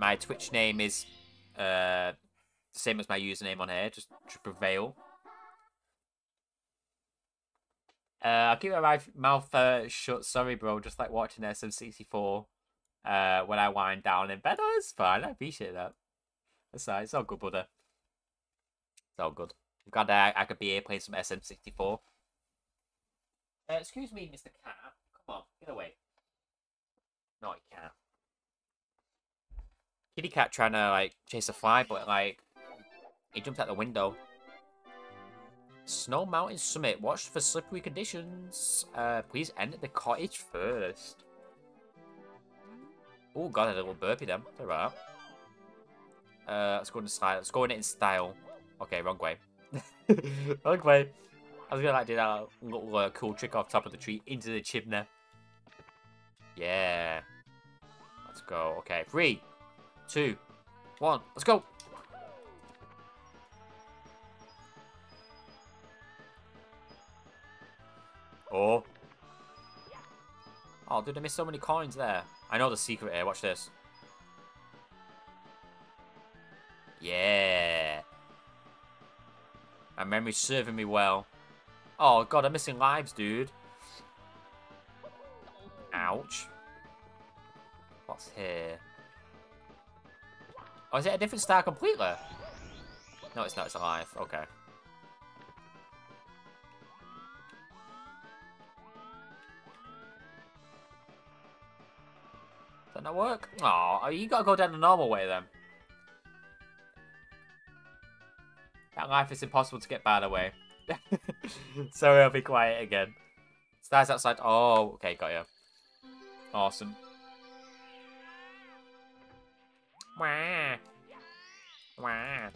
my Twitch name is uh, the same as my username on here, just Brovail. Uh, I'll keep my mouth uh, shut. Sorry, bro. Just like watching SM64 uh, when I wind down in bed. Oh, it's fine. I appreciate that. It's, it's all good, brother. It's all good. I'm glad I, I could be here playing some SM64. Uh, excuse me, Mr. Cat. Come on, get away. Not cat. Kitty cat trying to like chase a fly, but like he jumped out the window. Snow Mountain Summit. Watch for slippery conditions. Uh, please enter the cottage first. Oh god, a little burpee then. Sorry about that. Uh, let's go in style. Let's go in it in style. Okay, wrong way. wrong way. I was gonna like do that little uh, cool trick off top of the tree into the chimney. Yeah. Let's go. Okay, three, two, one. Let's go. Oh. Oh, did I miss so many coins there? I know the secret here. Watch this. Yeah. My memory's serving me well. Oh, God, I'm missing lives, dude. Ouch. What's here? Oh, is it a different star completely? No, it's not. It's alive. Okay. Does that not work? Oh, you gotta go down the normal way then. That life is impossible to get by the way. Sorry, I'll be quiet again. Stars outside. Oh, okay, got you. Awesome. Wah. Wah.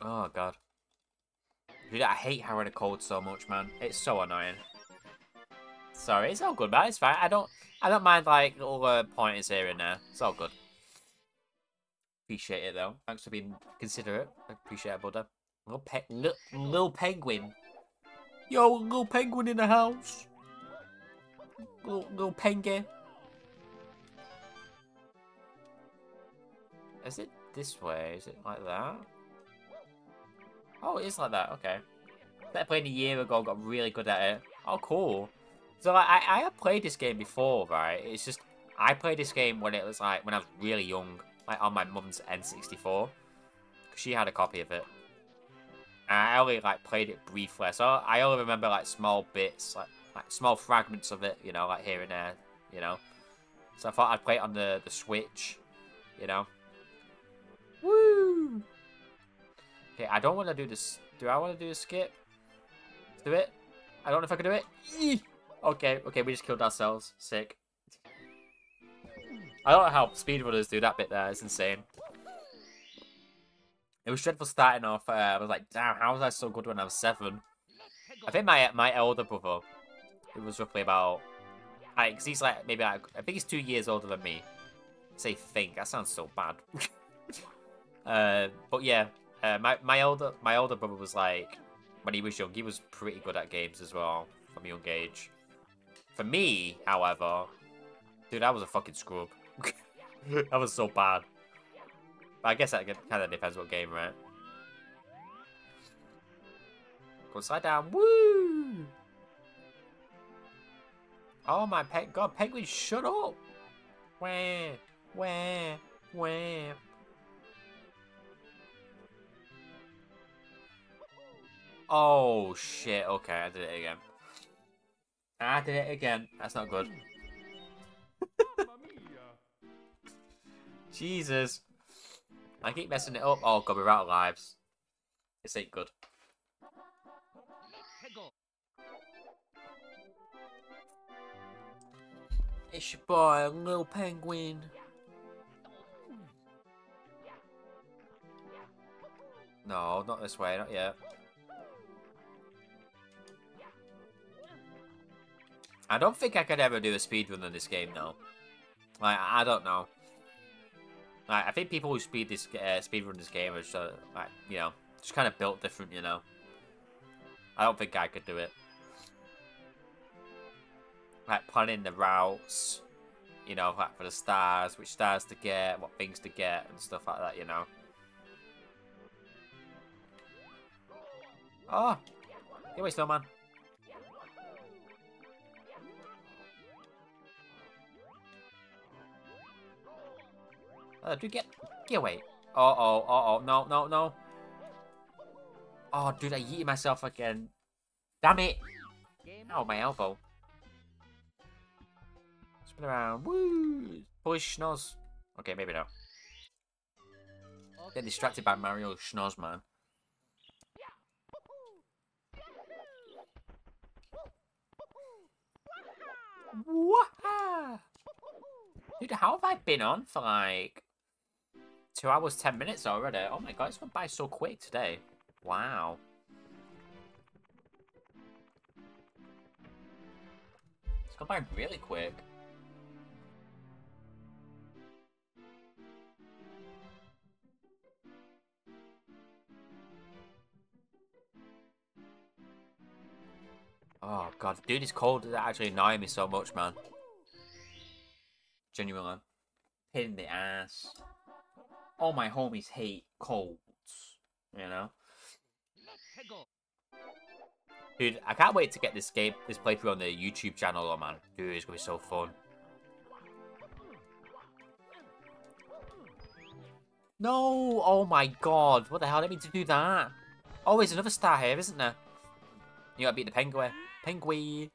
Oh, God. Dude, I hate having a cold so much, man. It's so annoying. Sorry, it's all good, man. It's fine. I don't, I don't mind like little uh, pointers here and there. It's all good. Appreciate it though. Thanks for being considerate. I appreciate it, brother. Little, pe little penguin. Yo, little penguin in the house. Little, little penguin. Is it this way? Is it like that? Oh, it is like that. Okay. I played a year ago, got really good at it. Oh, cool. So like, I, I have played this game before, right? It's just, I played this game when it was like, when I was really young. Like on my mum's N64. She had a copy of it. And I only like played it briefly. So I only remember like small bits, like, like small fragments of it, you know, like here and there, you know. So I thought I'd play it on the, the Switch, you know. Okay, I don't want to do this. Do I want to do a skip? Let's do it. I don't know if I can do it. Eee! Okay, okay, we just killed ourselves. Sick. I don't know how speedrunners do that bit there. It's insane. It was dreadful starting off. Uh, I was like, damn, how was I so good when I was seven? I think my my elder brother, it was roughly about, cause he's like maybe like, I think he's two years older than me. I say think that sounds so bad. uh, but yeah, uh, my my older my older brother was like, when he was young, he was pretty good at games as well from a young age. For me, however, dude, I was a fucking scrub. that was so bad. But I guess that kind of depends what game, right? Go slide down. Woo! Oh my pet god, penguin, shut up! Where, where, wah. Oh shit, okay, I did it again. I did it again. That's not good. Jesus. I keep messing it up. Oh god, we're out of lives. This ain't good. It's your boy, little penguin. No, not this way, not yet. I don't think I could ever do a speedrun in this game, though. Like, I don't know. Like, I think people who speed this uh, speedrun this game are just, uh, like, you know, just kind of built different, you know. I don't think I could do it. Like, planning the routes, you know, like for the stars, which stars to get, what things to get, and stuff like that, you know. Oh! Get away, snowman. Uh, dude, get, get away. Uh-oh, uh-oh, no, no, no. Oh, dude, I yeeted myself again. Damn it! Oh, my elbow. Spin around. Woo! Push schnoz. Okay, maybe not. Get distracted by Mario schnoz, man. Dude, how have I been on for like two hours, ten minutes already? Oh my god, it's gone by so quick today. Wow. It's gone by really quick. Oh god, dude, it's cold. It's actually annoying me so much, man. Genuinely. Pin the ass. All my homies hate colds. You know? Dude, I can't wait to get this game, this playthrough on the YouTube channel, oh man. Dude, it's gonna be so fun. No! Oh my god, what the hell? I didn't mean to do that. Oh, there's another star here, isn't there? You gotta beat the penguin. Penguin!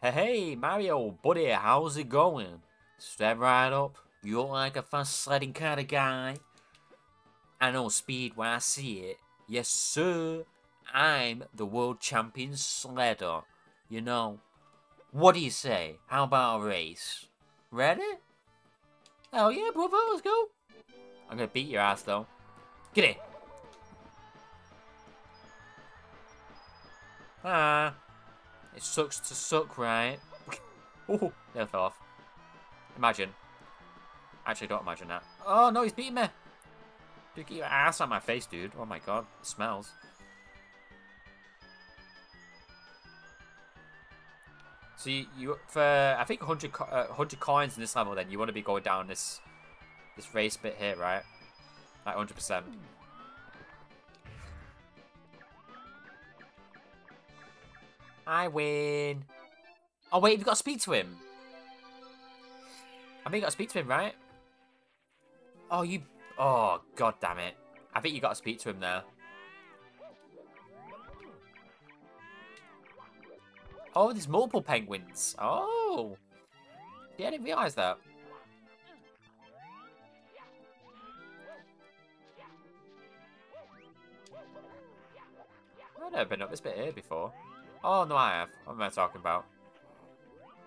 Hey, hey, Mario, buddy, how's it going? Step right up. You look like a fast sledding kind of guy. I know speed when I see it. Yes, sir. I'm the world champion sledder. You know. What do you say? How about a race? Ready? Hell yeah, brother, let's go. I'm gonna beat your ass though. Get it. Ah. It sucks to suck, right? oh, never fell off. Imagine. Actually, don't imagine that. Oh, no, he's beating me. Dude, get your ass on my face, dude. Oh my god, it smells. So you, you for I think 100, uh, 100 coins in this level, then you want to be going down this this race bit here, right? Like 100%. I win. Oh wait, you've got to speak to him. I think you got to speak to him, right? Oh, you... Oh, god damn it. I think you got to speak to him there. Oh, there's multiple penguins. Oh. Yeah, I didn't realise that. I've never been up this bit here before. Oh, no, I have. What am I talking about?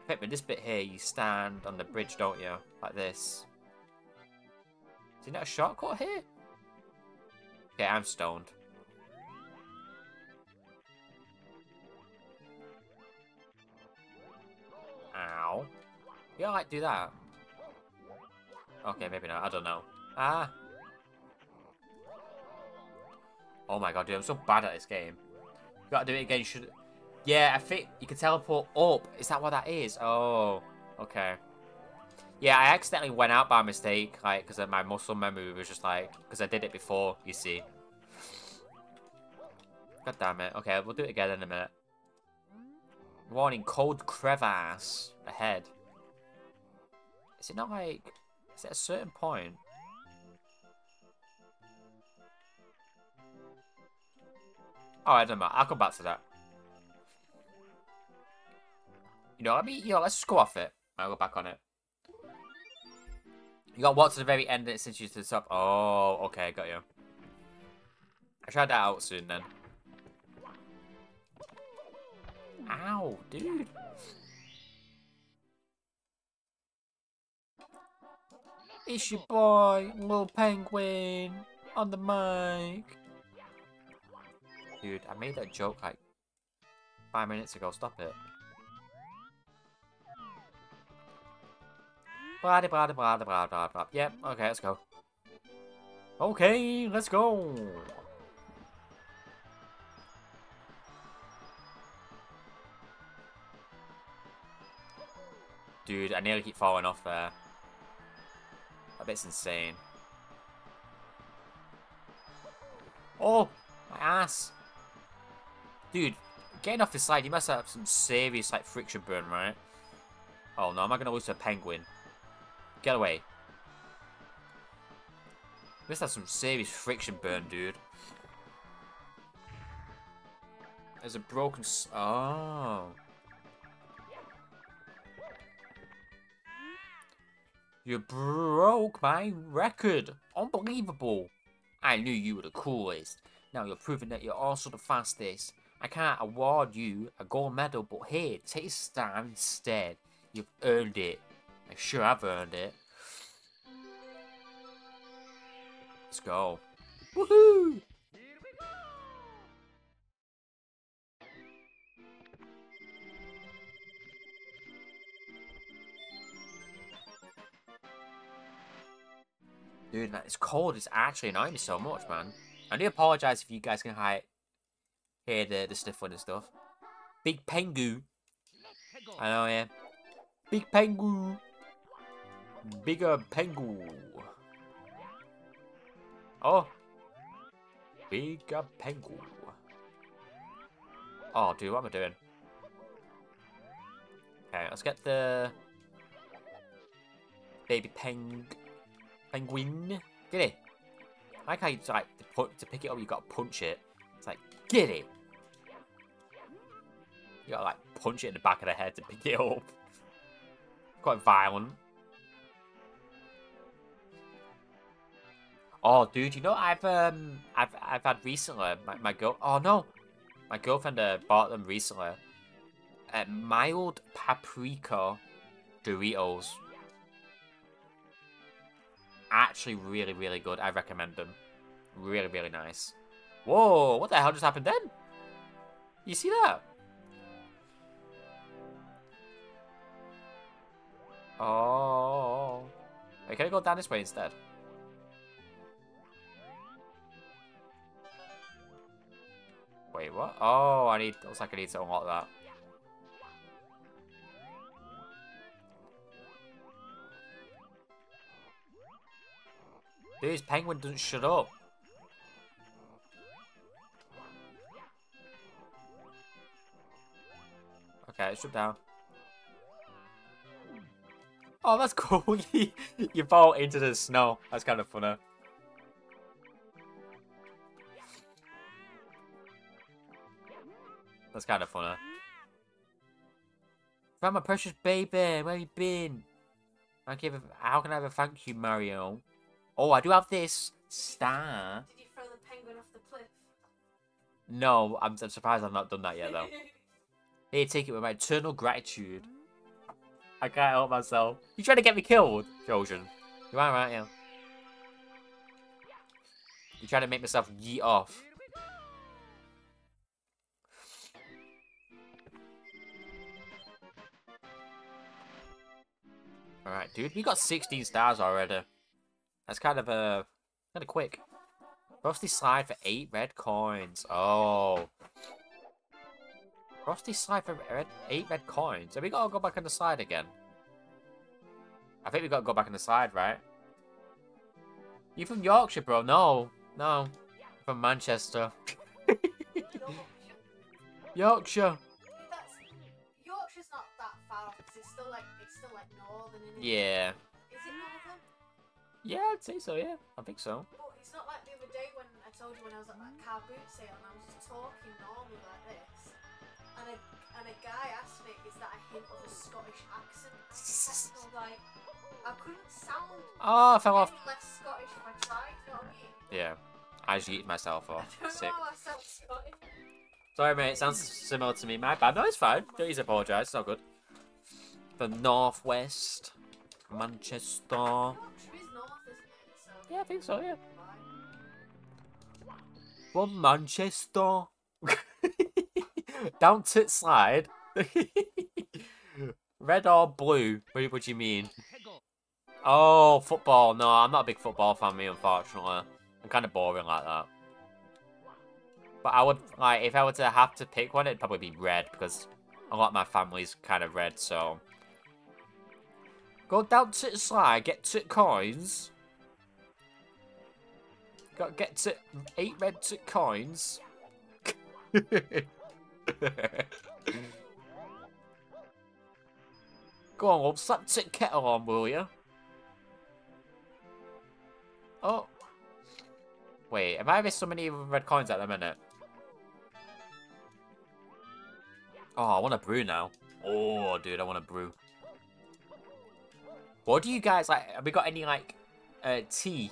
Pikmin, this bit here, you stand on the bridge, don't you? Like this. Is there not a shortcut here? Okay, I'm stoned. Ow. You like do that? Okay, maybe not. I don't know. Ah. Oh my god, dude, I'm so bad at this game. You gotta do it again. Should. Yeah, I think you can teleport up. Is that what that is? Oh, okay. Yeah, I accidentally went out by mistake, like, because my muscle memory was just like, because I did it before, you see. God damn it. Okay, we'll do it again in a minute. Warning, cold crevasse ahead. Is it not like, is it a certain point? Oh, I don't know. I'll come back to that. You know, I mean, know, let's just go off it. I'll go back on it. You got what to the very end and it sends you to the top. Oh, okay, got you. I tried that out soon then. Ow, dude. It's your boy, little penguin, on the mic. Dude, I made that joke like five minutes ago. Stop it. Blah, blah, blah, blah, blah, blah. Yep, okay, let's go. Okay, let's go. Dude, I nearly keep falling off there. That bit's insane. Oh, my ass. Dude, getting off the slide, you must have some serious like friction burn, right? Oh no, am I gonna lose to a penguin? Get away. This has some serious friction burn, dude. There's a broken... oh. You broke my record. Unbelievable. I knew you were the coolest. Now you're proving that you're also the fastest. I can't award you a gold medal, but here, take a star instead. You've earned it. I'm sure I've earned it. Let's go. Woohoo! Dude, man, it's cold. It's actually annoying me so much, man. I do apologize if you guys can hear the, the sniffling and stuff. Big Pengu. I know, yeah. Big Pengu. Bigger Pengu. Oh. Bigger Pengu. Oh, dude, what am I doing? Okay, let's get the baby peng penguin. Get it. I like how you like to put to pick it up, you gotta punch it. It's like get it. You gotta like punch it in the back of the head to pick it up. Quite violent. Oh, dude, you know I've um I've I've had recently my my girl. Oh no, my girlfriend uh, bought them recently. Uh, mild paprika Doritos. Actually, really really good. I recommend them. Really really nice. Whoa! What the hell just happened then? You see that? Oh. Wait, can I go down this way instead? Wait, what? Oh, I need, looks like I need to unlock that. This penguin doesn't shut up. Okay, shut down. Oh, that's cool. you fall into the snow. That's kind of funny. That's kind of funny. Found my precious baby. Where you been? I give. A, how can I ever thank you, Mario? Oh, I do have this star. Did you throw the penguin off the cliff? No, I'm, I'm surprised I've not done that yet, though. Here, take it with my eternal gratitude. I can't help myself. You trying to get me killed, Trojan? You are right, yeah. You trying to make myself yeet off. Alright, dude, we got 16 stars already. That's kind of a uh, kind of quick. Frosty slide for eight red coins. Oh. Frosty slide for red, eight red coins. Have we got to go back on the slide again? I think we got to go back on the slide, right? You from Yorkshire, bro? No, no, from Manchester. Yorkshire. Yorkshire's not that far off it's still like like northern. Yeah. Is it northern? Yeah, I'd say so. Yeah, I think so. But it's not like the other day when I told you when I was at that car boot sale and I was just talking normally like this, and a and a guy asked me, "Is that a hint of a Scottish accent?" And I was like, I couldn't sound Oh, I fell off. less Scottish if I tried. You know what I mean? Yeah, I just eat myself off. Sick. I sound Sorry, mate. It sounds similar to me. My bad. No, it's fine. Don't use apologise. It's all good. The northwest, Manchester. Yeah, I think so. Yeah. From Manchester. Down tit slide. Red or blue? What, what do you mean? Oh, football. No, I'm not a big football fan, me, unfortunately. I'm kind of boring like that. But I would, like, if I were to have to pick one, it'd probably be red, because a lot of my family's kind of red, so... Go down to the slide, get to coins. Got to get to eight red to coins. Go on, love, slap the kettle on, will you? Oh. Wait, am I having so many red coins at the minute? Oh, I want a brew now. Oh, dude, I want a brew. What do you guys like? Have we got any like uh, tea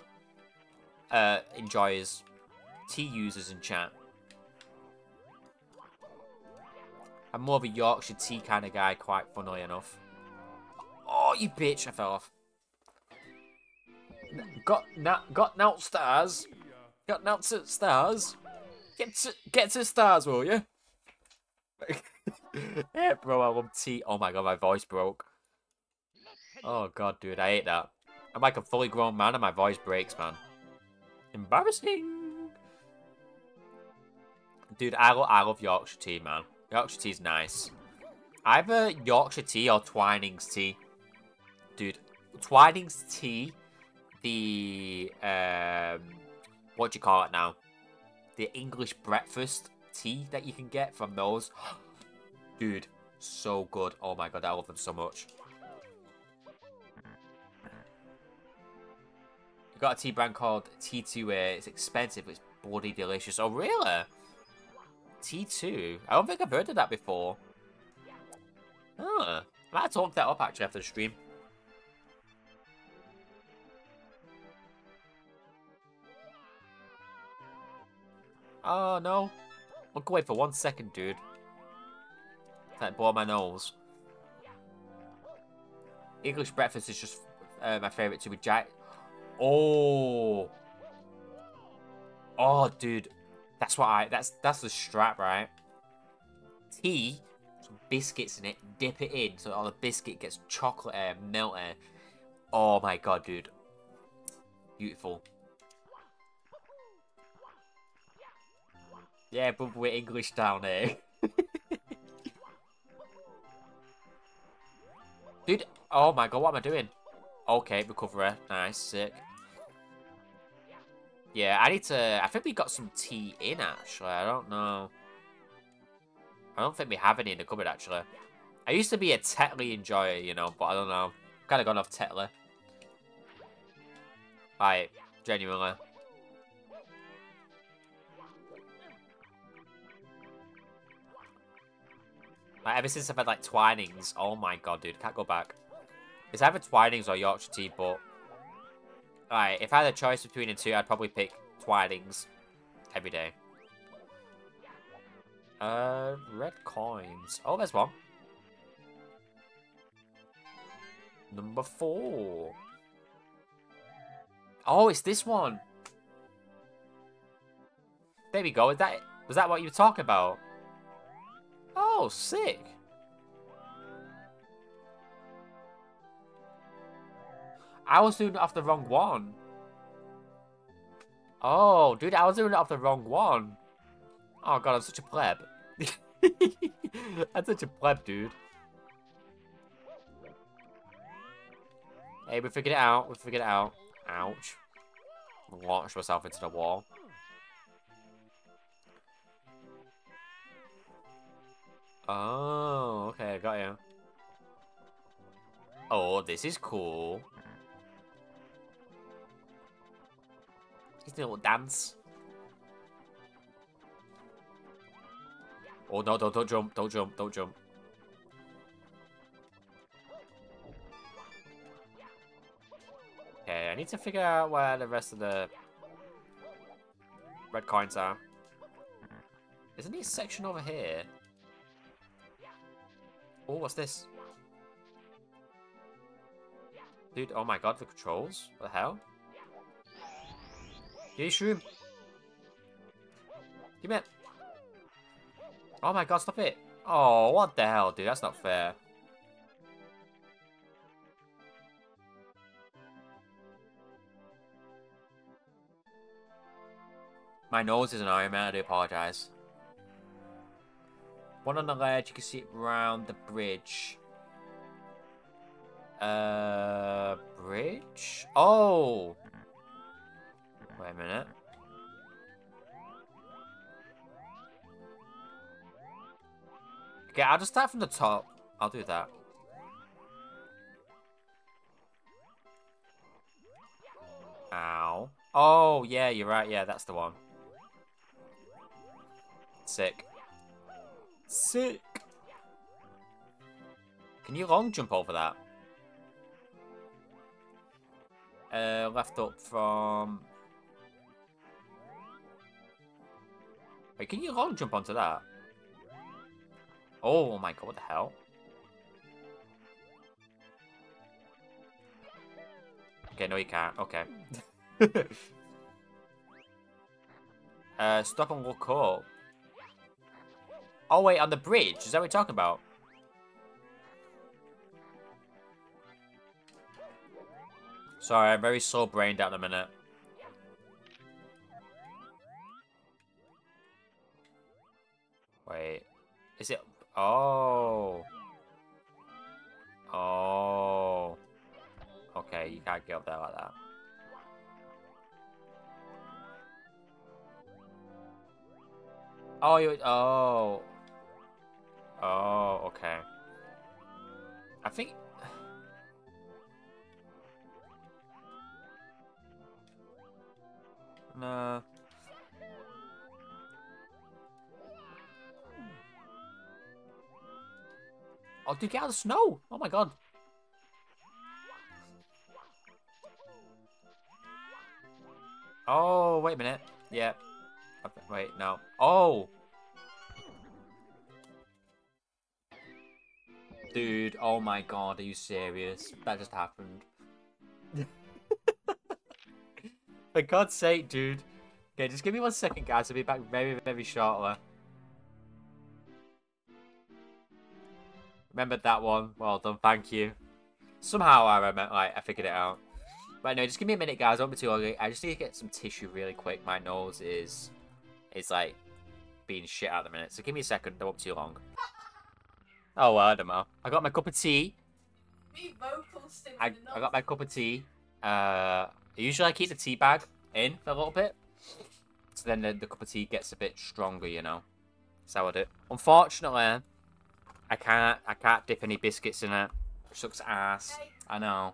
uh, enjoyers, tea users in chat? I'm more of a Yorkshire tea kind of guy, quite funnily enough. Oh, you bitch! I fell off. Got got got now stars. Got now stars. Get to get to stars, will you? yeah, bro, I love tea. Oh my god, my voice broke. Oh god, dude, I hate that. I'm like a fully grown man and my voice breaks, man. Embarrassing. Dude, I, lo I love Yorkshire tea, man. Yorkshire tea's nice. Either Yorkshire tea or Twinings tea. Dude, Twinings tea, the, um, what do you call it now? The English breakfast tea that you can get from those. Dude, so good. Oh my god, I love them so much. Got a tea brand called T2A. It's expensive, but it's bloody delicious. Oh, really? T2? I don't think I've heard of that before. Huh. I might that up actually after the stream. Oh, no. Look away for one second, dude. That blow my nose. English breakfast is just uh, my favourite too with. Oh. Oh, dude. That's what I... That's that's the strap, right? Tea, some biscuits in it, dip it in so all the biscuit gets chocolate air, melt air. Oh my god, dude. Beautiful. Yeah, but we're English down here. Dude, oh my god, what am I doing? Okay, recovery. Nice, sick. Yeah, I need to... I think we got some tea in, actually. I don't know. I don't think we have any in the cupboard, actually. I used to be a Tetley enjoyer, you know, but I don't know. Kind of gone off Tetley. Like, genuinely. Like, ever since I've had, like, Twinings, oh my god, dude, can't go back. It's either Twinings or Yorkshire tea, but... Alright, if I had a choice between the two, I'd probably pick Twinings every day. Uh, red coins. Oh, there's one. Number four. Oh, it's this one. There we go. Is that was that what you were talking about? Oh, sick. I was doing it off the wrong one. Oh, dude, I was doing it off the wrong one. Oh god, I'm such a pleb. I'm such a pleb, dude. Hey, we figured it out. We figured it out. Ouch. Launch myself into the wall. Oh, okay, got you. Oh, this is cool. He's doing a little dance. Oh no, don't, don't jump, don't jump, don't jump. Okay, I need to figure out where the rest of the red coins are. Isn't there a section over here? Oh, what's this? Dude, oh my god, the controls? What the hell? Give shroom. Give it. Oh my god, stop it. Oh, what the hell, dude? That's not fair. My nose is an Iron Man, I do apologise. One on the ledge, you can see it round the bridge. Uh, bridge? Oh! Wait a minute. Okay, I'll just start from the top. I'll do that. Ow. Oh, yeah, you're right. Yeah, that's the one. Sick. Sick. Can you long jump over that? Uh, left up from... Wait, can you long jump onto that? Oh my god, what the hell? Okay, no you can't. Okay. uh, stop and look up. Oh wait, on the bridge? Is that what you're talking about? Sorry, I'm very slow brained at the minute. Wait. Is it... Oh. Oh. Okay, you can't get up there like that. Oh, you... Oh. Oh, okay. I think... Nah. Oh, dude, get out of the snow! Oh my god. Oh, wait a minute. Yeah. Okay, wait, no. Oh! Dude, oh my god, are you serious? That just happened. For God's sake, dude. Okay, just give me one second, guys. I'll be back very, very shortly. Remembered that one. Well done, thank you. Somehow I remember, like, I figured it out. But no, just give me a minute, guys. Don't be too long. I just need to get some tissue really quick. My nose is, is like, being shit at the minute. So give me a second. Don't be too long. Oh, well, I don't know. I got my cup of tea. Me vocal I, I got my cup of tea. Uh, usually I keep the tea bag in for a little bit. So then the, the cup of tea gets a bit stronger, you know. That's how I do it. Unfortunately, I can't I can't dip any biscuits in it. Sucks ass. I know.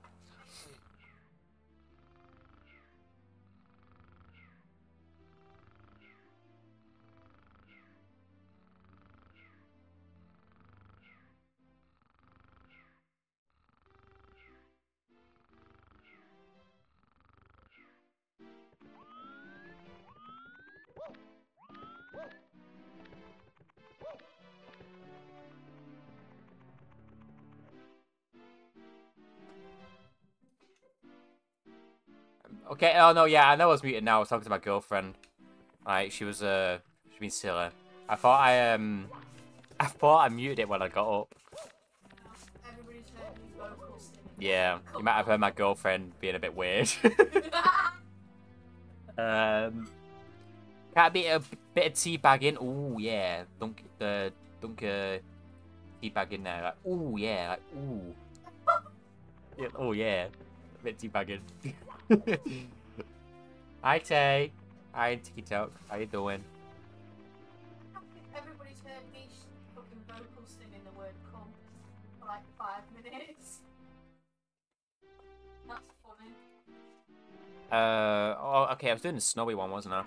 Okay, oh no, yeah, I know I was muted now. I was talking to my girlfriend. Like, she was, uh, she being silly. I thought I, um, I thought I muted it when I got up. Yeah, you might have heard my girlfriend being a bit weird. um, can't be a bit of tea bag in. Ooh, yeah. Dunk the dunk a tea bag in there. Like, ooh, yeah. Like, ooh. yeah, oh yeah. A bit tea bag in. Hi Tay. Hi TikTok. How you doing? Everybody's heard me sh- fucking vocal singing the word for like five minutes. That's funny. Uh oh okay, I was doing the snowy one, wasn't I?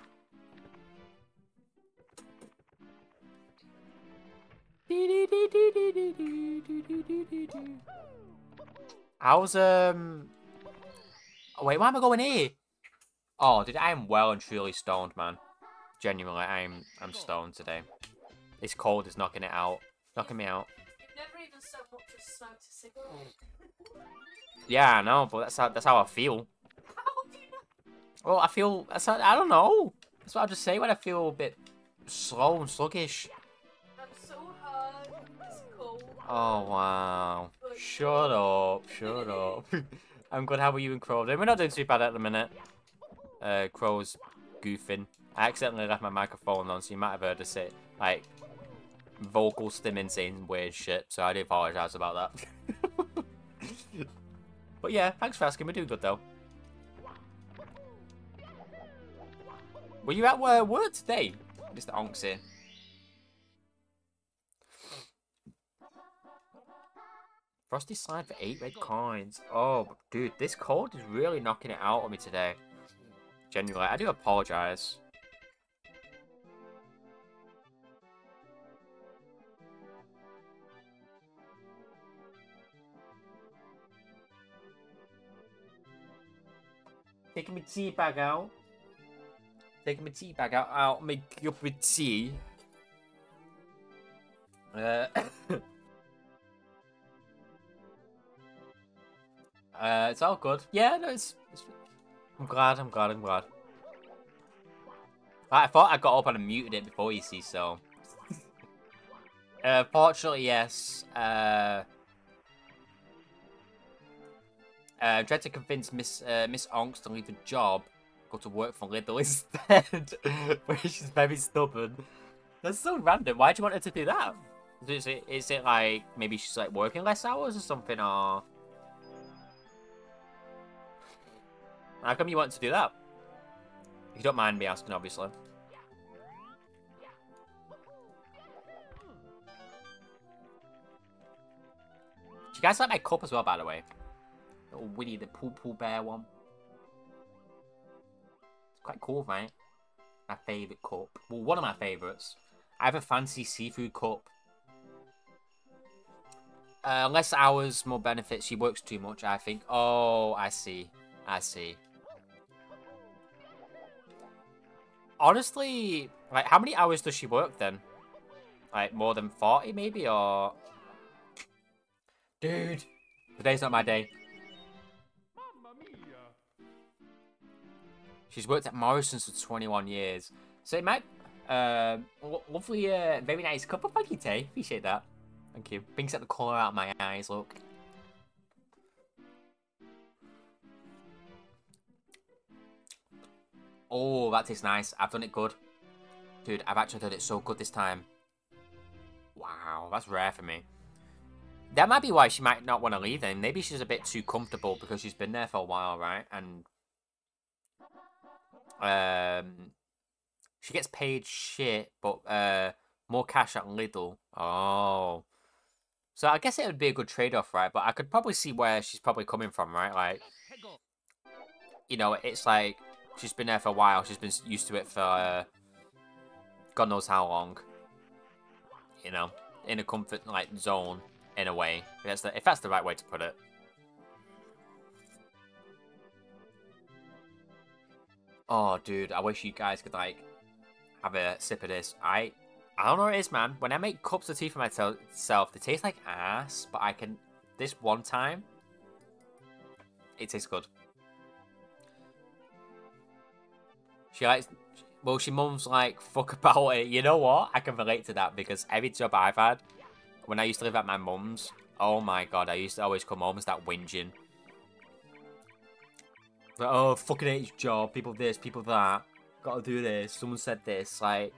How's um Oh, wait, why am I going here? Oh, dude, I am well and truly stoned, man. Genuinely, I'm I'm stoned today. This cold is knocking it out. Knocking me out. You've never even so much as smoked a cigarette. Yeah, I know, but that's how that's how I feel. How do you know? Well, I feel that's how, I don't know. That's what I just say when I feel a bit slow and sluggish. I'm so hard. It's cold. Oh wow. Shut up, shut up. I'm good, how are you and Crow? We're not doing too bad at the minute. Uh Crow's goofing. I accidentally left my microphone on, so you might have heard us say like vocal stimming saying weird shit, so I do apologise about that. But yeah, thanks for asking. We're doing good though. Were you at uh, work today, Mr. Onksy? Frosty slide for eight red coins. Oh, dude, this cold is really knocking it out on me today. Genuinely, I do apologize. Taking my tea bag out. Taking my tea bag out. I'll make up with tea. Uh, uh, it's all good. Yeah, no, it's, it's. I'm glad. I'm glad. I'm glad. I thought I got up and muted it before you see, so. uh, fortunately, yes. Uh. Uh, tried to convince Miss uh, Miss Onks to leave the job, go to work for Lidl instead, but she's very stubborn. That's so random. Why do you want her to do that? Is it, is it like maybe she's like working less hours or something, or how come you want to do that? If you don't mind me asking, obviously. Do you guys like my cup as well, by the way? Little Winnie the Pooh Pooh Bear one. It's quite cool, right? My favourite cup. Well, one of my favourites. I have a fancy seafood cup. Uh, less hours, more benefits. She works too much, I think. Oh, I see. I see. Honestly, like, how many hours does she work then? Like, more than 40 maybe, or... Dude, today's not my day. She's worked at Morrison's for 21 years. So it might... Uh, lovely, uh, very nice cup of thank you, Tay. Appreciate that. Thank you. Brings out the colour out of my eyes, look. Oh, that tastes nice. I've done it good. Dude, I've actually done it so good this time. Wow, that's rare for me. That might be why she might not want to leave then. Maybe she's a bit too comfortable because she's been there for a while, right? And um, she gets paid shit, but uh, more cash at Lidl. Oh. So I guess it would be a good trade-off, right? But I could probably see where she's probably coming from, right? Like, you know, it's like she's been there for a while. She's been used to it for uh, God knows how long. You know, in a comfort like zone in a way. If that's the, if that's the right way to put it. Oh, dude, I wish you guys could, like, have a sip of this. I I don't know what it is, man. When I make cups of tea for myself, they taste like ass, but I can... This one time, it tastes good. She likes... Well, she mums like, fuck about it. You know what? I can relate to that because every job I've had, when I used to live at my mum's, oh my god, I used to always come home and start whinging. Like, oh, fucking hate job, people this, people that. Gotta do this, someone said this, like...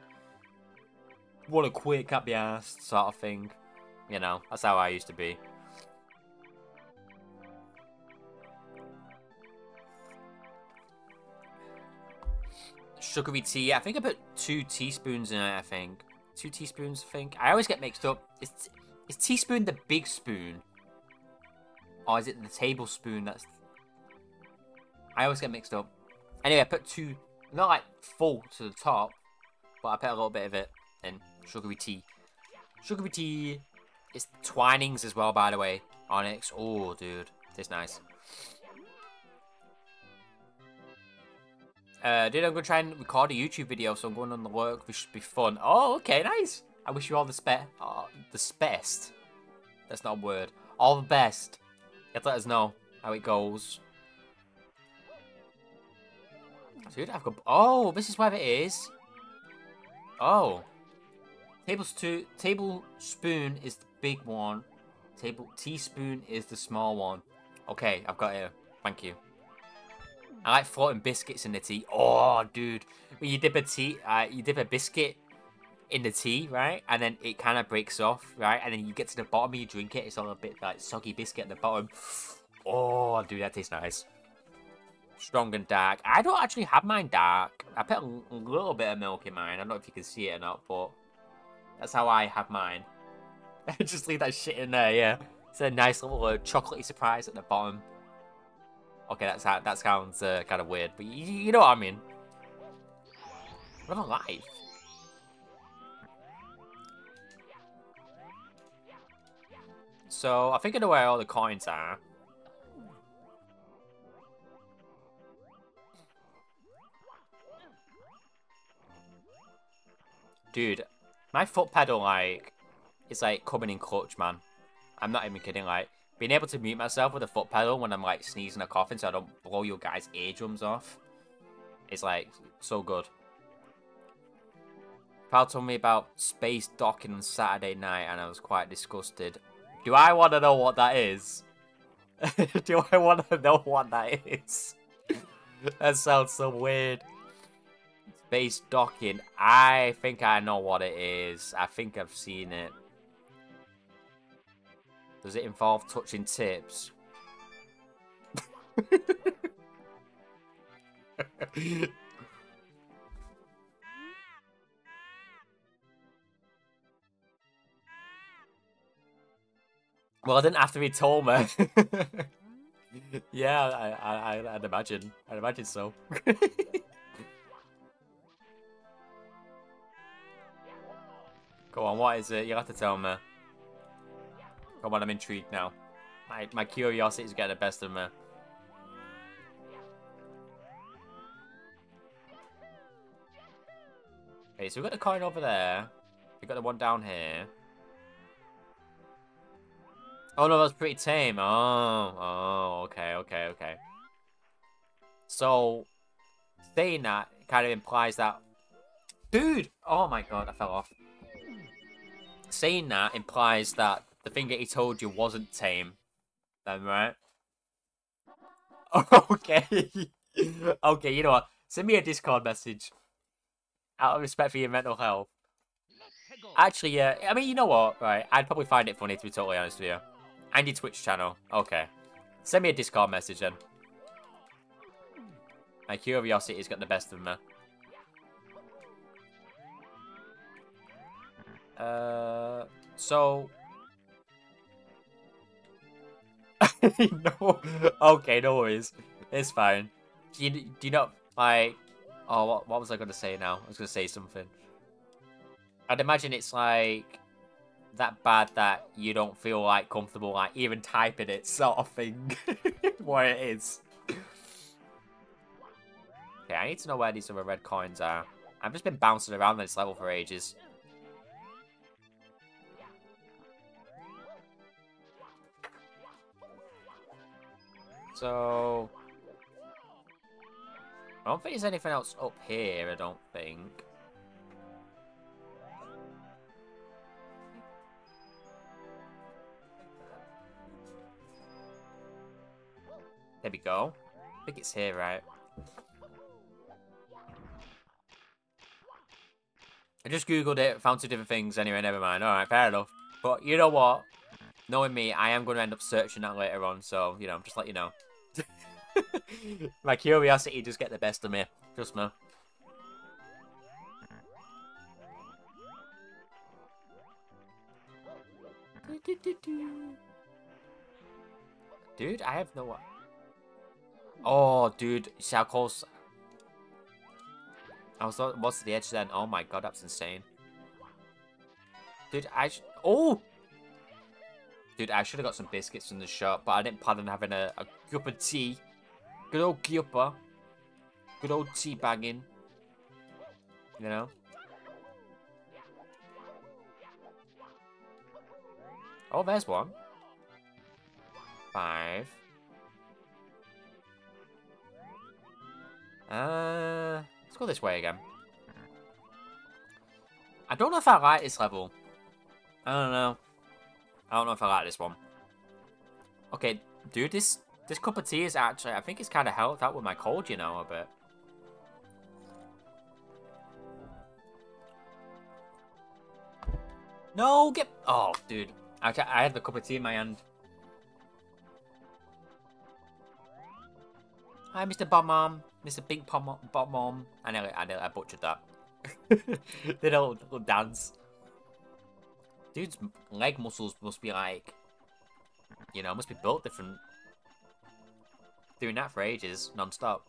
what a quit, can't be asked, sort of thing. You know, that's how I used to be. Sugary tea, I think I put two teaspoons in it, I think. Two teaspoons, I think. I always get mixed up. Is, is teaspoon the big spoon? Or is it the tablespoon that's I always get mixed up. Anyway, I put two, not like full to the top, but I put a little bit of it in. Sugary tea. Sugary tea. It's Twinings as well, by the way. Onyx. Oh, dude. Tastes nice. Uh, dude, I'm going to try and record a YouTube video, so I'm going on the work, which should be fun. Oh, okay, nice. I wish you all the spe- oh, the best. That's not a word. All the best. You have to let us know how it goes. Dude, I've got... Oh, this is where it is. Oh. Tablespoon, tablespoon is the big one. Table teaspoon is the small one. Okay, I've got it. Thank you. I like floating biscuits in the tea. Oh, dude. When you dip a tea, uh, you dip a biscuit in the tea, right? And then it kind of breaks off, right? And then you get to the bottom and you drink it. It's all a bit like soggy biscuit at the bottom. Oh, dude, that tastes nice. Strong and dark. I don't actually have mine dark. I put a little bit of milk in mine. I don't know if you can see it or not, but that's how I have mine. Just leave that shit in there, yeah. It's a nice little uh, chocolatey surprise at the bottom. Okay, that's that sounds uh, kind of weird, but you, you know what I mean. What a life. So, I think I know where all the coins are. Dude, my foot pedal, like, is like coming in clutch, man. I'm not even kidding, like, being able to mute myself with a foot pedal when I'm, like, sneezing or coughing so I don't blow your guys' eardrums off. It's, like, so good. Pal told me about space docking on Saturday night and I was quite disgusted. Do I want to know what that is? Do I want to know what that is? that sounds so weird. Space docking. I think I know what it is. I think I've seen it. Does it involve touching tips? well, I didn't have to be told, man. yeah, I, I, I'd imagine. I'd imagine so. Go on, what is it? You'll have to tell me. Come on, I'm intrigued now. My, my curiosity is getting the best of me. Okay, so we've got the coin over there. We've got the one down here. Oh no, that's pretty tame. Oh, oh, okay, okay, okay. So, saying that kind of implies that... Dude! Oh my god, I fell off saying that implies that the thing that he told you wasn't tame. Then, right? Okay. okay, you know what? Send me a Discord message. Out of respect for your mental health. Actually, yeah. I mean, you know what? Right. I'd probably find it funny, to be totally honest with you. And your Twitch channel. Okay. Send me a Discord message, then. My curiosity's got the best of me. Uh, so. no. Okay, no worries. It's fine. Do you, do you know, like... Oh, what, what was I going to say now? I was going to say something. I'd imagine it's like that bad that you don't feel like comfortable like even typing it sort of thing. what it is. Okay, I need to know where these other red coins are. I've just been bouncing around this level for ages. So... I don't think there's anything else up here, I don't think. There we go. I think it's here, right? I just googled it, found two different things anyway, never mind. Alright, fair enough. But you know what? Knowing me, I am going to end up searching that later on, so, you know, just let you know. My curiosity just get the best of me. Trust me. Dude, I have no... Oh, dude. How. I was what's the edge then. Oh my god, that's insane. Dude, I... Oh! Dude, I should have got some biscuits from the shop, but I didn't plan on having a, a cup of tea. Good old cuppa. Good old tea bagging. You know? Oh, there's one. Five. Uh, let's go this way again. I don't know if I like this level. I don't know. I don't know if I like this one. Okay, dude, this this cup of tea is actually, I think it's kind of helped out with my cold, you know, a bit. No, get... Oh, dude. I, I had the cup of tea in my hand. Hi, Mr. Bomb Mom. Mr. Big Bomb Mom. I know, I know, I butchered that. the little, little dance. Dude's leg muscles must be like, you know, must be built different. Doing that for ages, non-stop.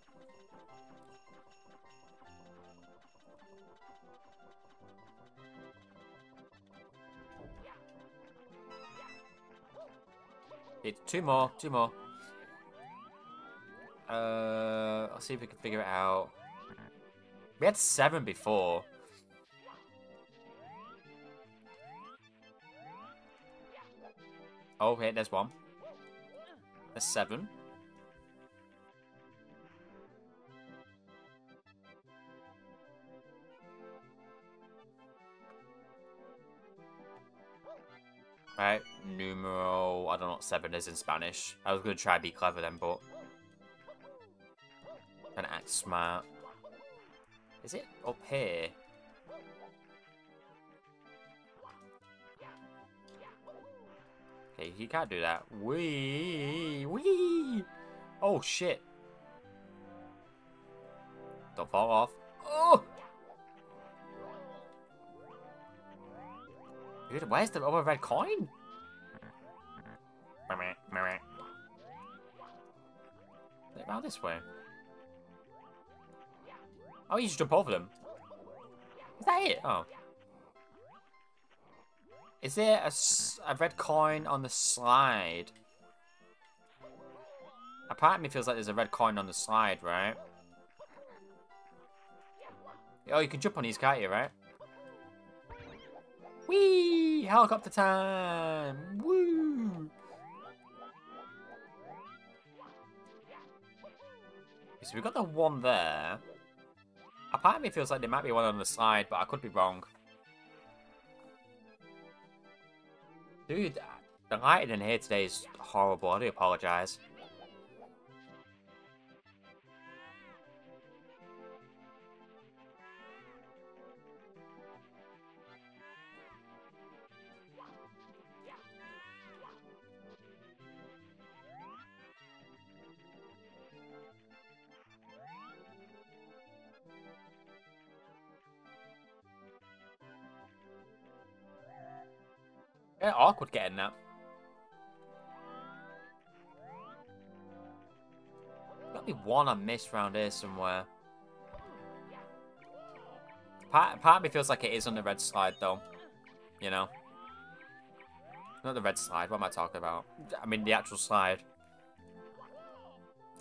It's two more, two more. Uh, I'll see if we can figure it out. We had seven before. Oh, here, there's one. There's seven. Right, numero, I don't know what seven is in Spanish. I was going to try to be clever then, but... And act smart. Is it up here? Okay, he can't do that. Wee! Wee! Oh, shit. Don't fall off. Oh! Dude, where's the other red coin? Around this way. Oh, you just jump over them. Is that it? Oh. Is there a, a red coin on the slide? A part of me feels like there's a red coin on the slide, right? Oh, you can jump on these, can't you, right? Whee! Helicopter time! Woo! So we've got the one there. A part of me feels like there might be one on the slide, but I could be wrong. Dude, the lighting in here today is horrible. I do apologise. Yeah, awkward getting that. Got me one I missed around here somewhere. Part, part of me feels like it is on the red slide, though. You know? Not the red slide, what am I talking about? I mean, the actual slide.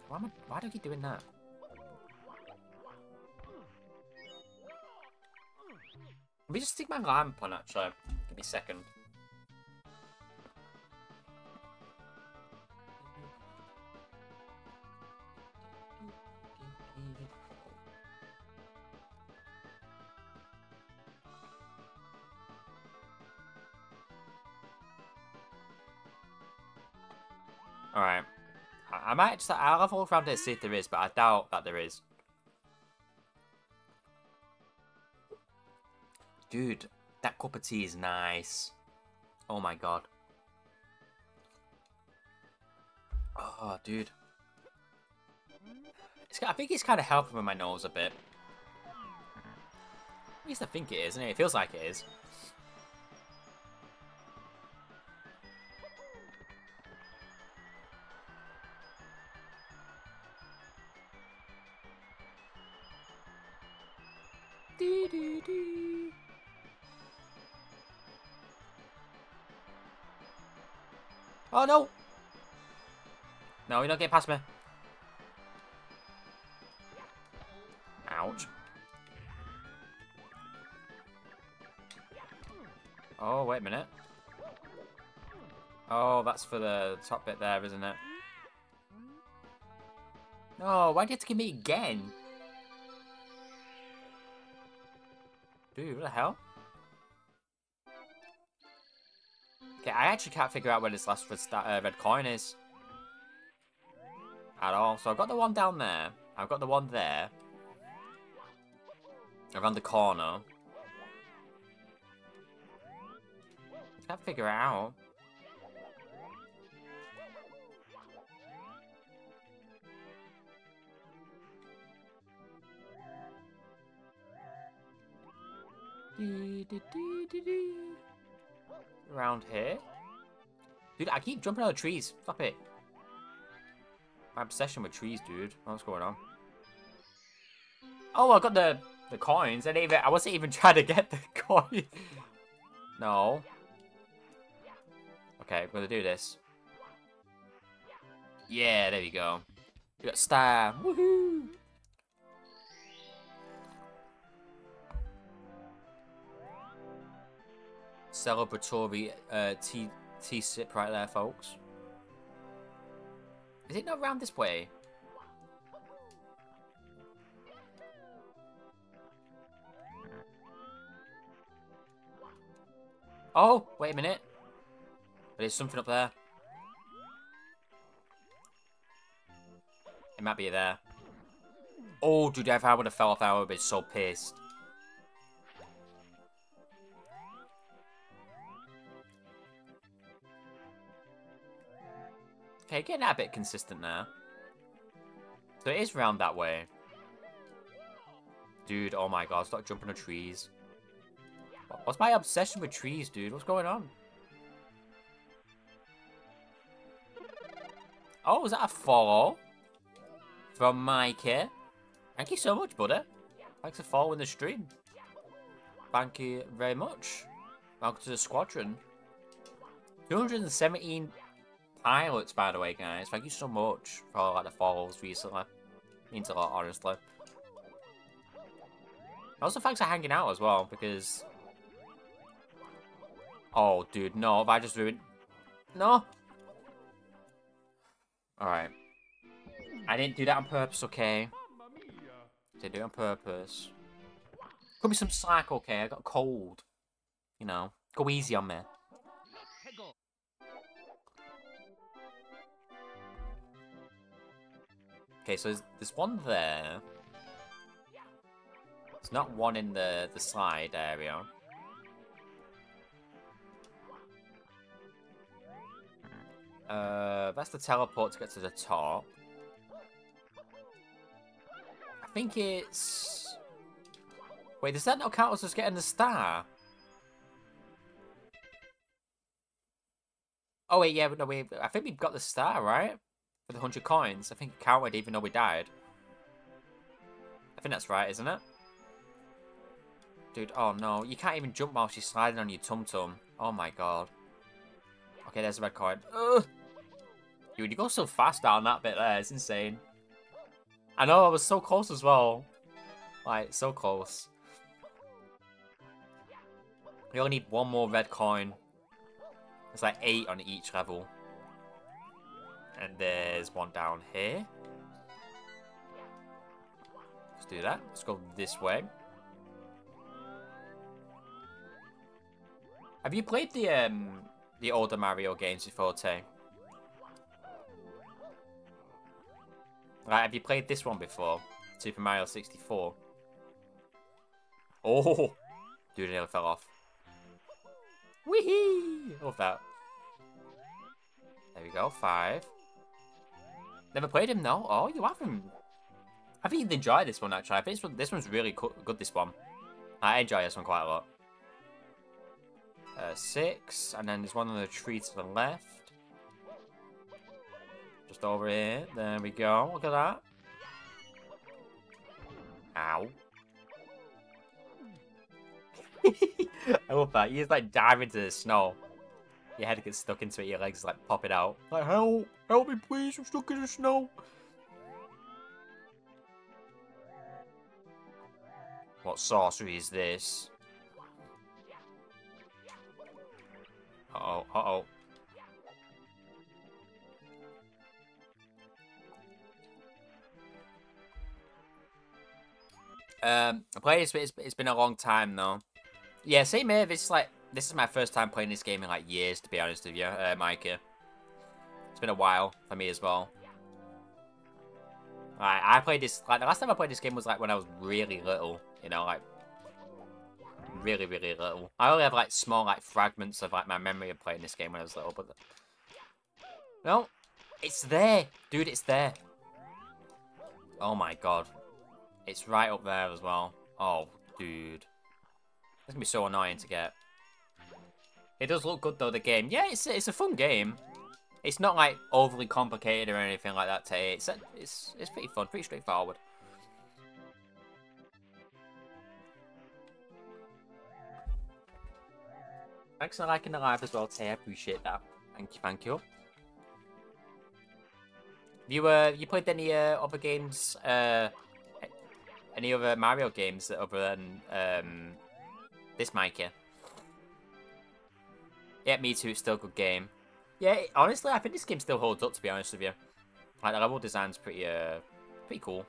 Why, am I, why do I keep doing that? Let me just stick my lamp on, actually. Give me a second. Might just, I'll have a look around here to see if there is, but I doubt that there is. Dude, that cup of tea is nice. Oh my god. Oh, dude. It's, I think it's kind of helping with my nose a bit. At least I think it is, isn't it? It feels like it is. Oh no! No, you don't get past me. Ouch. Oh, wait a minute. Oh, that's for the top bit there, isn't it? Oh, why do you have to give me again? Dude, what the hell? Okay, I actually can't figure out where this last red, uh, red coin is. At all. So I've got the one down there. I've got the one there. Around the corner. Can't figure it out. Around here? Dude, I keep jumping out of trees. Stop it. My obsession with trees, dude. What's going on? Oh, I got the the coins. I didn't even. I wasn't even trying to get the coin. no. Okay, I'm gonna do this. Yeah, there you go. We got star. Woohoo! Celebratory uh, tea, tea sip right there, folks. Is it not round this way? Oh, wait a minute. There's something up there. It might be there. Oh, dude, if I would have fell off, I would have been so pissed. Okay, getting a bit consistent there. So it is round that way. Dude, oh my god, stop jumping on trees. What's my obsession with trees, dude? What's going on? Oh, is that a follow? From Mikey. Thank you so much, buddy. Thanks for following the stream. Thank you very much. Welcome to the squadron. 217 pilots, by the way, guys. Thank you so much for like, the follows recently. Means a lot, honestly. Also, thanks for hanging out as well, because... Oh, dude, no. Have I just ruined... No. Alright. I didn't do that on purpose, okay? Didn't do it on purpose. Could be some slack, okay? I got cold. You know, go easy on me. Okay, so there's, one there. It's not one in the, the slide area. Uh, that's the teleport to get to the top. I think it's... Wait, does that not count as us getting the star? Oh wait, yeah, no, we. I think we've got the star, right? For the 100 coins. I think it counted even though we died. I think that's right, isn't it? Dude, oh no. You can't even jump while she's sliding on your tum-tum. Oh my god. Okay, there's a red coin. Ugh. Dude, you go so fast down that bit there. It's insane. I know, I was so close as well. Like, so close. We only need one more red coin. There's like eight on each level. And there's one down here. Let's do that. Let's go this way. Have you played the um the older Mario games before, Tay? Right, have you played this one before? Super Mario 64. Oh! Dude, nearly fell off. Wee! Love that. There we go, five. Never played him, no? Oh, you haven't. I think you'd enjoy this one, actually. I think this, one, this one's really good, this one. I enjoy this one quite a lot. Uh, six, and then there's one on the tree to the left. Just over here. There we go. Look at that. Ow. I love that. You just like dive into the snow. Your head gets stuck into it, your legs like pop it out. Like, help! Help me please, I'm stuck in the snow! What sorcery is this? Uh-oh, uh-oh. Um, I played this, it's, it's been a long time though. Yeah, same here. This is like this is my first time playing this game in like years, to be honest with you, uh, Micah. It's been a while for me as well. Like, I played this like the last time I played this game was like when I was really little, you know, like really, really little. I only have like small like fragments of like my memory of playing this game when I was little, but no, it's there, dude. It's there. Oh my god, it's right up there as well. Oh, dude. It's gonna be so annoying to get. It does look good though, the game. Yeah, it's, it's a fun game. It's not like overly complicated or anything like that It's, it's, it's pretty fun, pretty straightforward. Thanks for liking the live as well, Tay. I appreciate that. Thank you, thank you. You uh, you played any uh, other games? Uh, any other Mario games other than um, this Mikey? Yeah, me too. It's still a good game. Yeah, honestly, I think this game still holds up. To be honest with you, like the level design's pretty uh, pretty cool.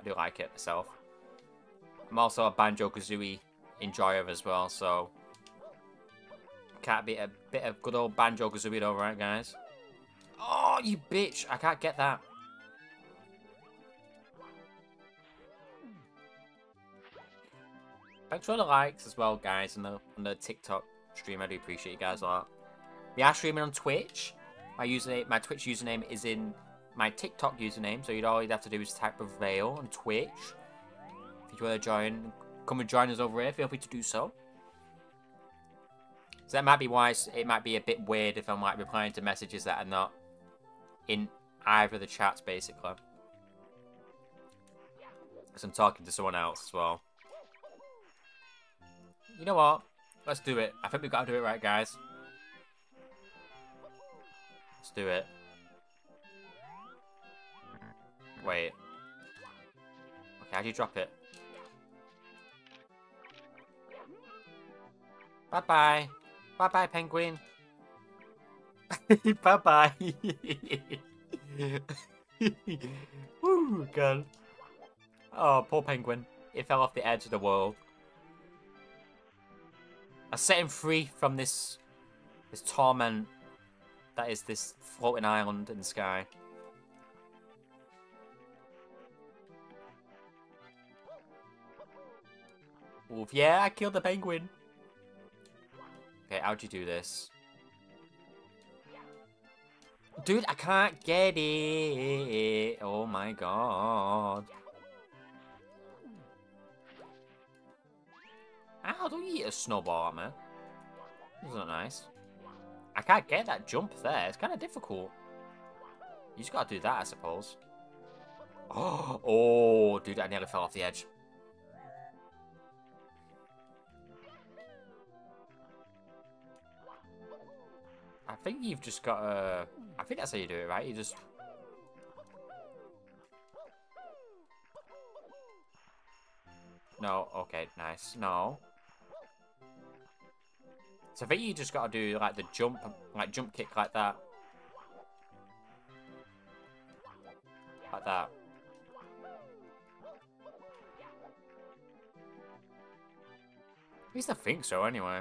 I do like it myself. I'm also a Banjo Kazooie enjoyer as well, so can't be a bit of good old Banjo Kazooie though, right, guys? Oh, you bitch! I can't get that. Thanks for the likes as well, guys, on the on the TikTok stream. I do appreciate you guys a lot. We are streaming on Twitch. My username, my Twitch username is in my TikTok username, so you'd all you'd have to do is type of Veil on Twitch. If you want to join, come and join us over here. Feel free to do so. So that might be why it might be a bit weird if I'm like replying to messages that are not in either of the chats, basically. Because I'm talking to someone else as well. You know what? Let's do it. I think we've got to do it right, guys. Let's do it. Wait. Okay, how do you drop it? Bye-bye. Bye-bye, penguin. Bye-bye. Woo, God. Oh, poor penguin. It fell off the edge of the world. I set him free from this this torment that is this floating island in the sky. Wolf, yeah, I killed the penguin. Okay, how'd you do this? Dude, I can't get it. Oh my god. Ow, don't eat a snowball man. Isn't that nice? I can't get that jump there. It's kind of difficult. You just gotta do that, I suppose. Oh, oh, dude, I nearly fell off the edge. I think you've just got to... I think that's how you do it, right? You just... No, okay, nice. No. So I think you just got to do, like, the jump, like, jump kick like that. Like that. At least I think so, anyway.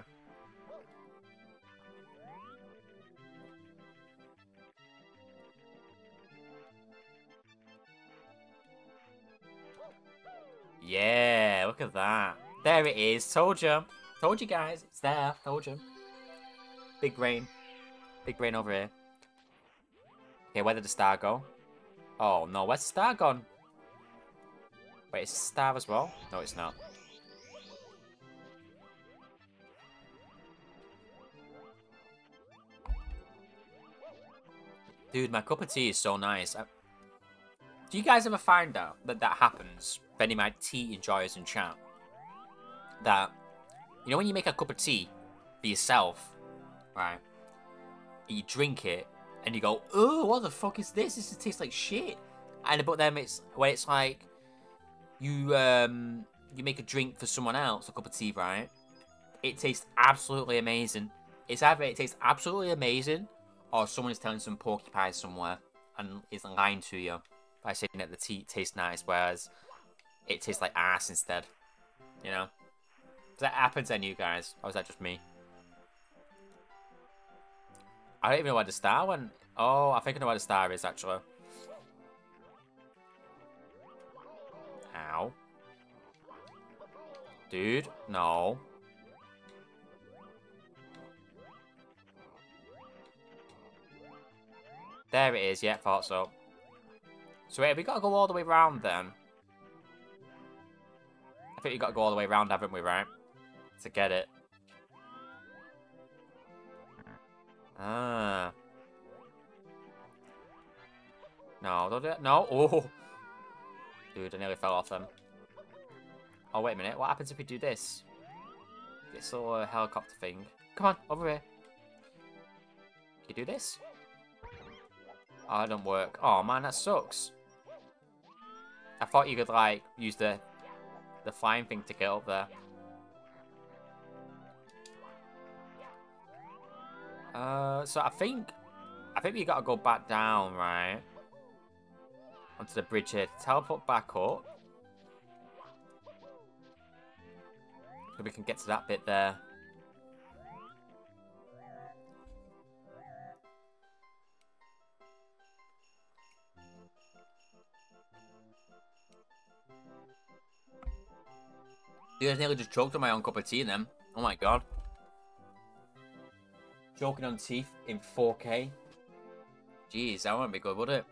Yeah, look at that. There it is. Told you. Told you guys. It's there. Told you. Big brain. Big brain over here. Okay, where did the star go? Oh, no. Where's the star gone? Wait, is star as well? No, it's not. Dude, my cup of tea is so nice. I... Do you guys ever find out that that happens for any my tea enjoyers in chat? That, you know when you make a cup of tea for yourself, right? And you drink it, and you go, oh, what the fuck is this? This tastes like shit. And but then it's, when it's like, you, um, you make a drink for someone else, a cup of tea, right? It tastes absolutely amazing. It's either it tastes absolutely amazing, or someone is telling some porcupine somewhere and is lying to you by saying that the tea tastes nice, whereas it tastes like ass instead. You know? Does that happen to any you guys? Or is that just me? I don't even know where the star went. Oh, I think I know where the star is, actually. Ow. Dude, no. There it is, yeah, thought so. So wait, we got to go all the way around then? I think we got to go all the way around, haven't we, right? To get it. Ah. No, don't do it. No. Oh. Dude, I nearly fell off them. Oh, wait a minute. What happens if we do this? This little uh, helicopter thing. Come on, over here. You do this? Oh, that don't work. Oh, man, that sucks. I thought you could, like, use the the flying thing to get up there. So I think, I think we gotta go back down, right? Onto the bridge here. Teleport back up. So we can get to that bit there. Dude, I nearly just choked on my own cup of tea then. Oh my god. Choking on teeth in 4K. Jeez, that won't be good, would it?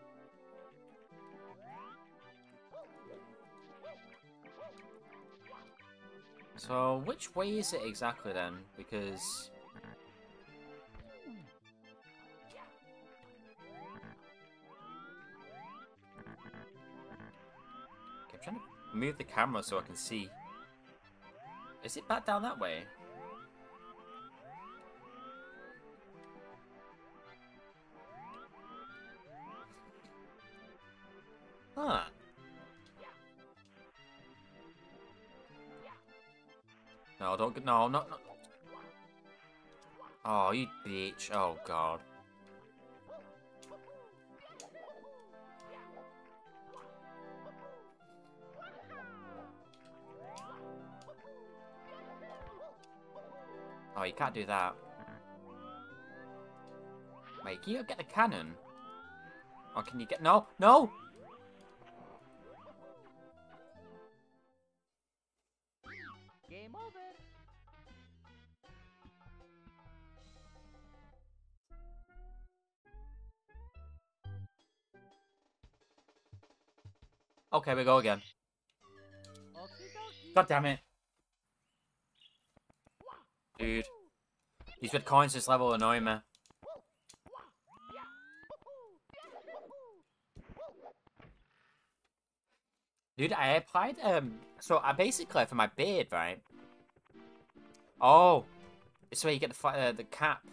So, which way is it exactly then? Because... Okay, I'm trying to move the camera so I can see. Is it back down that way? No, don't. No, not. No. Oh, you bitch. Oh, God. Oh, you can't do that. Wait, can you get the cannon? Or can you get... No! No! Okay, we go again. God damn it. Dude. These red coins this level annoy me. Dude, I applied, um, so I basically, for my beard, right? Oh, it's where you get the, uh, the cap.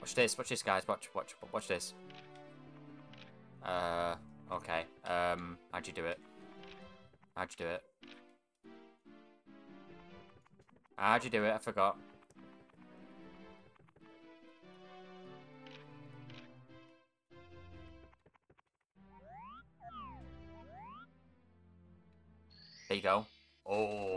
Watch this, watch this, guys, watch, watch, watch this. Uh, okay, um, how'd you do it? How'd you do it? How'd you do it? I forgot. There you go. Oh.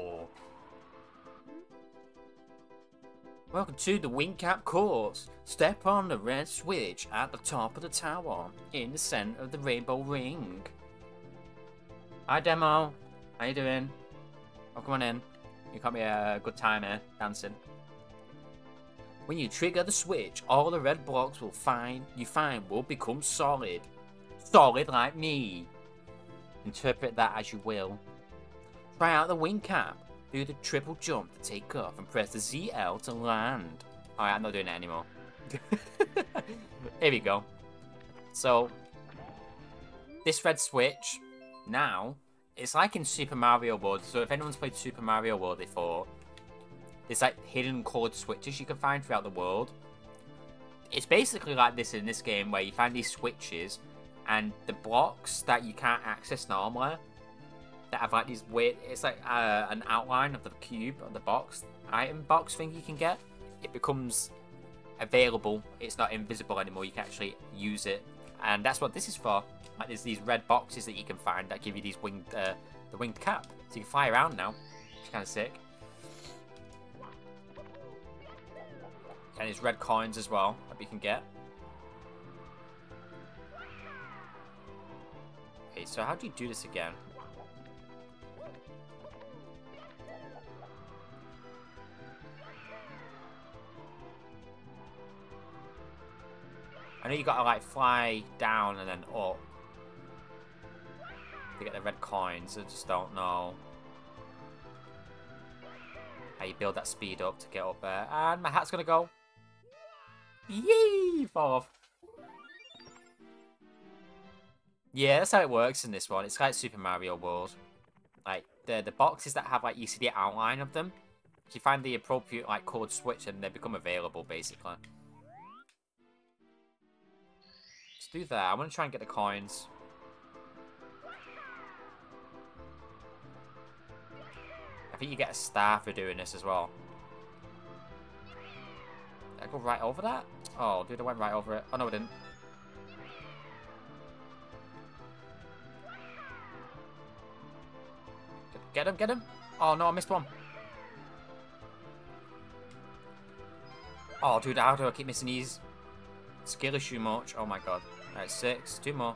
Welcome to the wing cap course. Step on the red switch at the top of the tower, in the center of the rainbow ring. Hi, Demo. How you doing? Oh, come on in. You got me a good time here, dancing. When you trigger the switch, all the red blocks will find you find will become solid. Solid like me. Interpret that as you will. Try out the wing cap. Do the triple jump to take off and press the ZL to land. Alright, I'm not doing it anymore. Here we go. So, this red switch, now, it's like in Super Mario World. So if anyone's played Super Mario World before, there's like hidden colored switches you can find throughout the world. It's basically like this in this game where you find these switches and the blocks that you can't access normally that have like these weird it's like uh, an outline of the cube of the box item box thing you can get. It becomes available. It's not invisible anymore. You can actually use it. And that's what this is for. Like there's these red boxes that you can find that give you these winged uh, the winged cap. So you can fly around now which is kind of sick. And there's red coins as well that we can get. Okay so how do you do this again I know you gotta like fly down and then up to get the red coins. I just don't know. How you build that speed up to get up there. And my hat's gonna go. Yee! Fall off. Yeah, that's how it works in this one. It's like Super Mario World. Like, the, the boxes that have, like, you see the outline of them. You find the appropriate, like, code switch and they become available, basically. Let's do that. I want to try and get the coins. I think you get a star for doing this as well. Did I go right over that? Oh, dude, I went right over it. Oh, no, I didn't. Get him, get him. Oh, no, I missed one. Oh, dude, how do I keep missing these? Skill issue much. Oh, my God. Alright, six. Two more.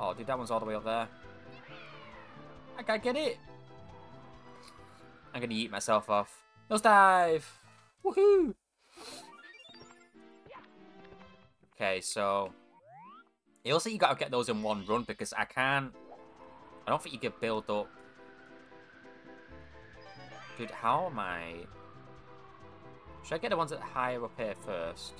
Oh, dude, that one's all the way up there. I can't get it. I'm gonna eat myself off. Nose dive! Woohoo! Okay, so... You also you gotta get those in one run because I can't... I don't think you can build up... Dude, how am I... Should I get the ones that higher up here first?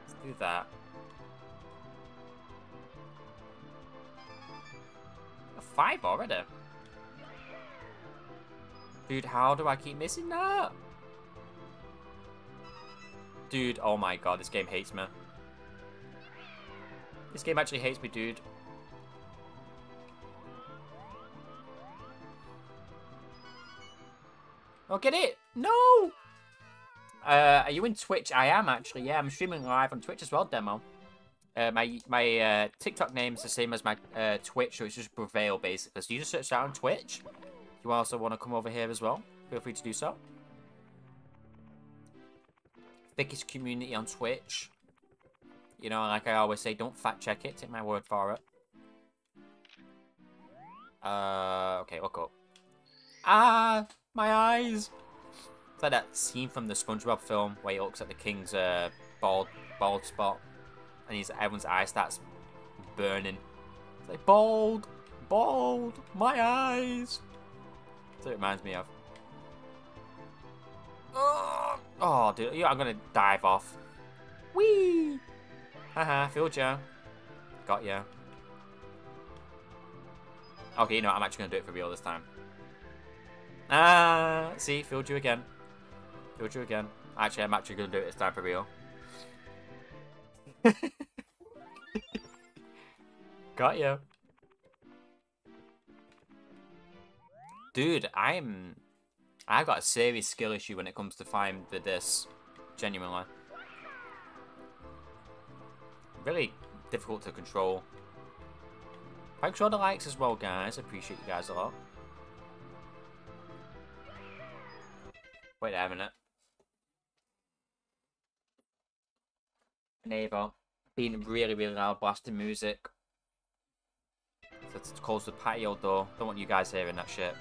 Let's do that. A five already. Dude, how do I keep missing that? Dude, oh my god, this game hates me. This game actually hates me, dude. Oh, get it! No! Uh, are you in Twitch? I am, actually. Yeah, I'm streaming live on Twitch as well, Demo. Uh, my my uh, TikTok name is the same as my uh, Twitch, so it's just Brovail, basically. So you just search that on Twitch. If you also want to come over here as well, feel free to do so. Biggest community on Twitch. You know, like I always say, don't fact check it. Take my word for it. Uh, okay, look up. Ah, my eyes. It's like that scene from the SpongeBob film where he looks at the king's uh, bald, bald spot and he's everyone's eye starts burning. It's like bald, bald, my eyes. That's what it reminds me of. Oh, dude, I'm gonna dive off. Wee! Haha, fooled ya. Got ya. Okay, you know, what, I'm actually gonna do it for real this time. Ah, see, fooled you again. Fooled you again. Actually, I'm actually gonna do it this time for real. Got you. Dude, I'm... I've got a serious skill issue when it comes to find the this. Genuinely. Really difficult to control. Thanks for all the likes as well, guys. Appreciate you guys a lot. Wait a minute. neighbour being really, really loud, blasting music. So it's close the patio door. Don't want you guys hearing that shit.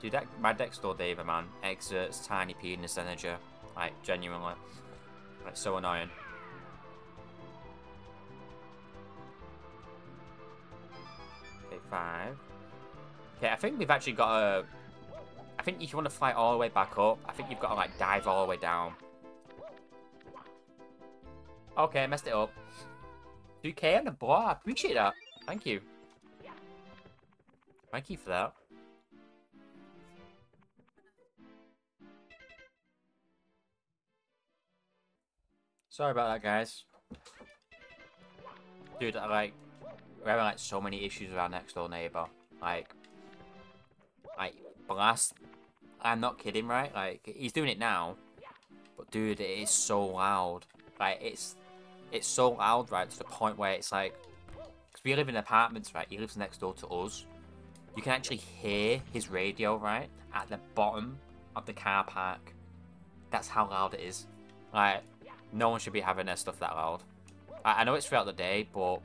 Dude, that, my next door neighbour, man, exerts tiny penis energy. Like, genuinely. Like, so annoying. Okay, five. Okay, I think we've actually got a... Think if you want to fly all the way back up, I think you've got to, like, dive all the way down. Okay, messed it up. 2k on the board. I appreciate that. Thank you. Thank you for that. Sorry about that, guys. Dude, I like, we're having like so many issues with our next door neighbor. Like, like, blast. I'm not kidding, right? Like, he's doing it now. But dude, it is so loud. Like, it's it's so loud, right, to the point where it's like, because we live in apartments, right, he lives next door to us. You can actually hear his radio, right, at the bottom of the car park. That's how loud it is. Like, no one should be having their stuff that loud. I, I know it's throughout the day, but,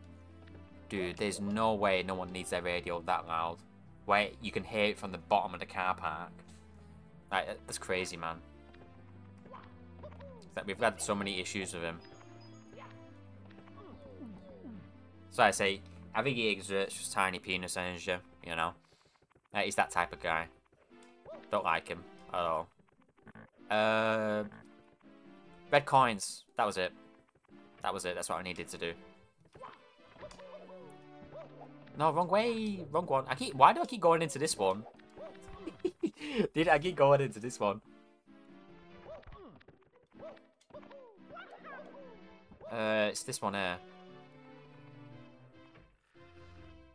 dude, there's no way no one needs their radio that loud. Where you can hear it from the bottom of the car park. Like, that's crazy, man. That we've had so many issues with him. So I say, I think he exerts just tiny penis energy, you know? Uh, he's that type of guy. Don't like him at all. Uh, red coins. That was it. That was it. That's what I needed to do. No, wrong way. Wrong one. I keep. Why do I keep going into this one? Did I keep going into this one? Uh, it's this one here.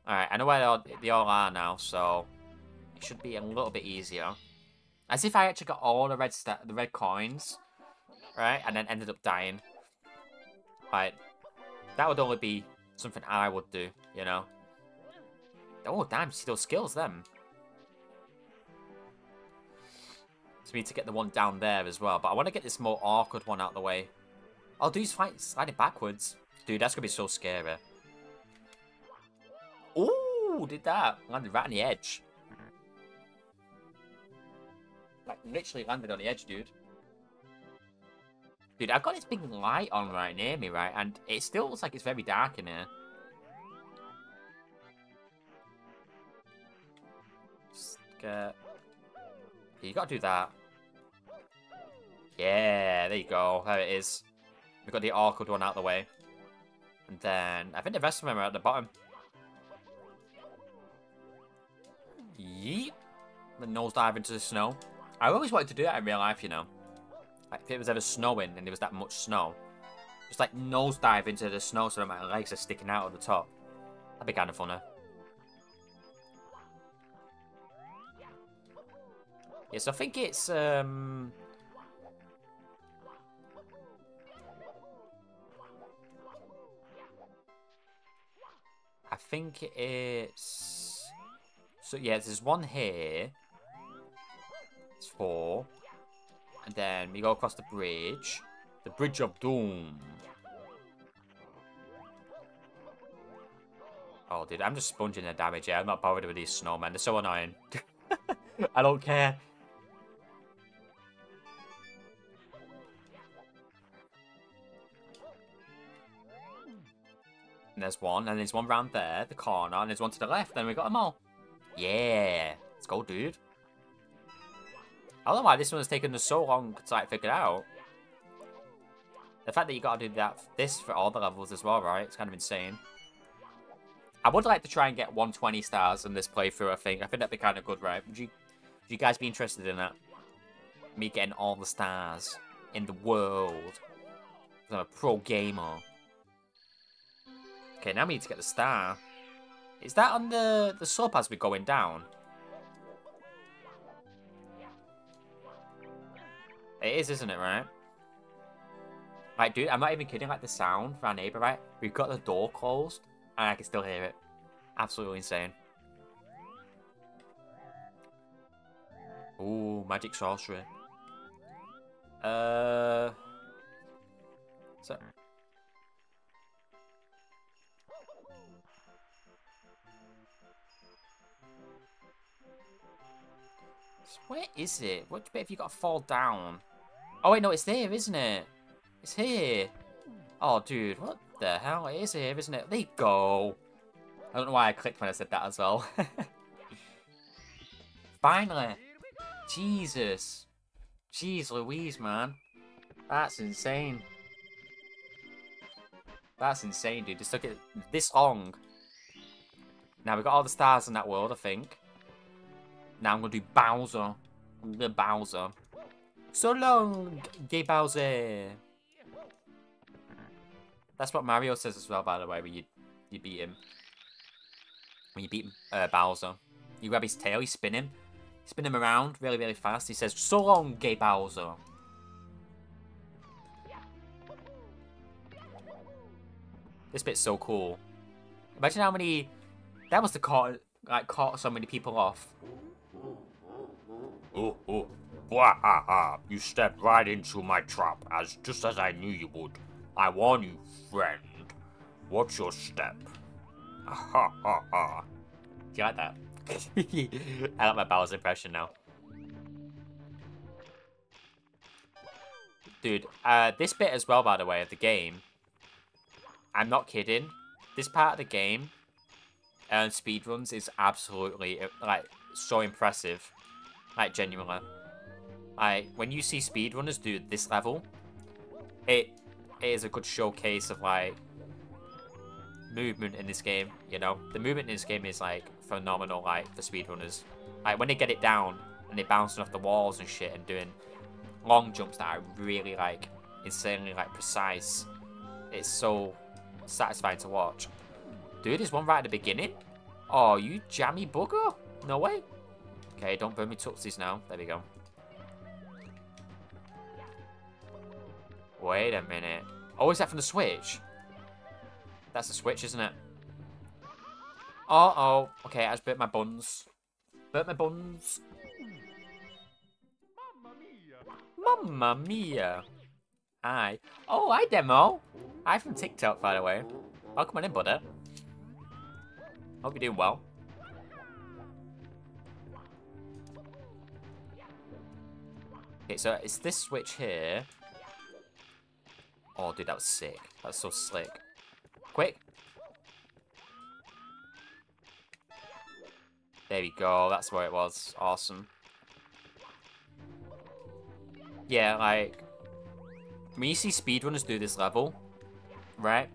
Alright, I know where they all, they all are now, so it should be a little bit easier. As if I actually got all the red the red coins, right, and then ended up dying. Right, that would only be something I would do, you know. Oh, damn, see those skills, them. Need to get the one down there as well, but I want to get this more awkward one out of the way. Oh, dude's fight sliding backwards. Dude, that's going to be so scary. Ooh, did that. Landed right on the edge. Like, literally landed on the edge, dude. Dude, I've got this big light on right near me, right? And it still looks like it's very dark in here. Just get... You gotta do that. Yeah, there you go. There it is. We've got the awkward one out of the way. And then, I think the rest of them are at the bottom. Yeet. The nose dive into the snow. I always wanted to do that in real life, you know. Like, if it was ever snowing and there was that much snow. Just like nose dive into the snow so that my legs are sticking out of the top. That'd be kind of funny. Yes, I think it's, um... think it's... So, yeah, there's one here. It's four. And then we go across the bridge. The Bridge of Doom. Oh, dude, I'm just sponging the damage here. I'm not bothered with these snowmen. They're so annoying. I don't care. And there's one, and there's one round there, the corner, and there's one to the left, and we got them all. Yeah. Let's go, dude. I don't know why this one's taken us so long to like figure out. The fact that you gotta do that this for all the levels as well, right? It's kind of insane. I would like to try and get 120 stars in this playthrough, I think. I think that'd be kind of good, right? Would you, would you guys be interested in that? Me getting all the stars in the world. I'm a pro gamer. Okay, now we need to get the star. Is that on the, the slope as we're going down? It is, isn't it, right? Like, dude, I'm not even kidding. Like, the sound for our neighbor, right? We've got the door closed, and I can still hear it. Absolutely insane. Ooh, magic sorcery. Uh... So... Where is it? What bit have you got to fall down? Oh, wait, no, it's there, isn't it? It's here. Oh, dude, what the hell? It is here, isn't it? There you go. I don't know why I clicked when I said that as well. Finally. Jesus. Jeez Louise, man. That's insane. That's insane, dude. Just look at this long. Now, we've got all the stars in that world, I think. Now I'm going to do Bowser. The Bowser. So long, gay Bowser. That's what Mario says as well, by the way, when you, you beat him. When you beat uh, Bowser. You grab his tail, you spin him. Spin him around really, really fast. He says, so long, gay Bowser. This bit's so cool. Imagine how many... That must have caught, like, caught so many people off. Oh, oh, ha! You stepped right into my trap, as just as I knew you would. I warn you, friend. What's your step? Ha ha ha. Do you like that? I like my Bowser impression now. Dude, uh, this bit as well, by the way, of the game, I'm not kidding. this part of the game and speedruns is absolutely uh, like so impressive. Like genuinely. Like when you see speedrunners do this level, it, it is a good showcase of like movement in this game, you know? The movement in this game is like phenomenal like for speedrunners. Like when they get it down and they're bouncing off the walls and shit and doing long jumps that are really like insanely like precise. It's so satisfying to watch. Dude, there's one right at the beginning. Oh, you jammy bugger? No way. Okay, don't burn me tootsies now. There we go. Wait a minute. Oh, is that from the Switch? That's the Switch, isn't it? Oh, oh. Okay, I just burnt my buns. Burnt my buns. Mamma mia. Hi. Oh, hi, Demo. Hi from TikTok, by the way. Welcome on in, buddy. Hope you're doing well. Okay, so it's this switch here. Oh, dude, that was sick. That was so slick. Quick. There we go. That's where it was. Awesome. Yeah, like... When you see speedrunners do this level, right?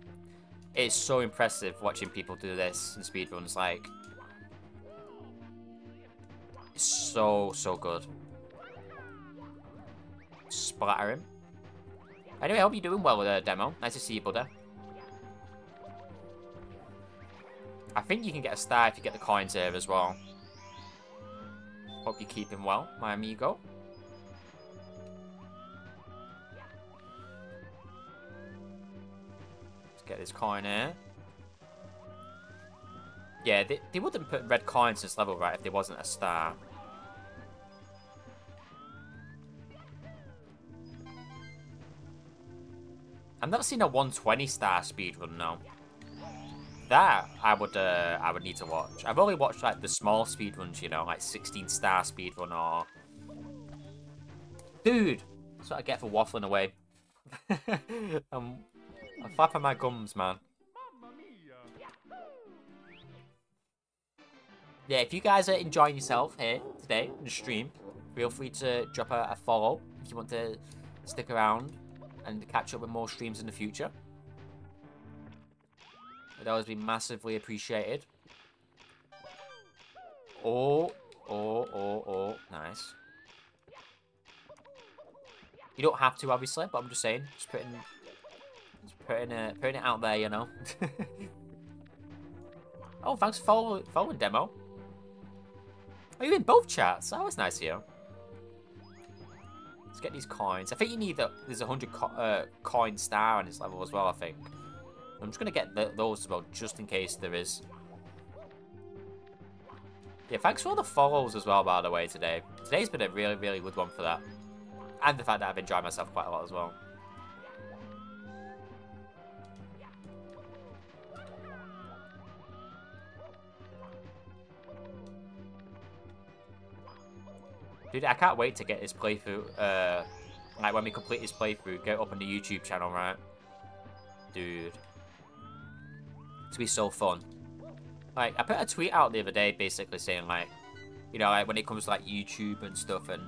It's so impressive watching people do this in speedruns. Like, it's so, so good. Splatter him. Anyway, I hope you're doing well with the demo. Nice to see you, buddy. I think you can get a star if you get the coins here as well. Hope you're keeping well, my amigo. Let's get this coin here. Yeah, they, they wouldn't put red coins in this level, right, if there wasn't a star. I've never seen a 120 star speedrun, no. That I would uh, I would need to watch. I've only watched like the small speedruns, you know, like 16 star speedrun or... Dude! That's what I get for waffling away. I'm, I'm flapping my gums, man. Yeah, if you guys are enjoying yourself here today in the stream, feel free to drop a, a follow if you want to stick around and catch up with more streams in the future. It'd always be massively appreciated. Oh, oh, oh, oh, nice. You don't have to, obviously, but I'm just saying, just putting, just putting it, putting it out there, you know. oh, thanks for follow, following demo. Are you in both chats? That was nice of you. Let's get these coins. I think you need the, there's a hundred co uh, coin star on this level as well. I think. I'm just gonna get the, those as well, just in case there is. Yeah, thanks for all the follows as well, by the way, today. Today's been a really, really good one for that. And the fact that I've enjoyed myself quite a lot as well. Dude, I can't wait to get this playthrough, uh, like when we complete this playthrough, get up on the YouTube channel, right? Dude. It's be so fun. Like, I put a tweet out the other day basically saying, like, you know, like when it comes to like YouTube and stuff and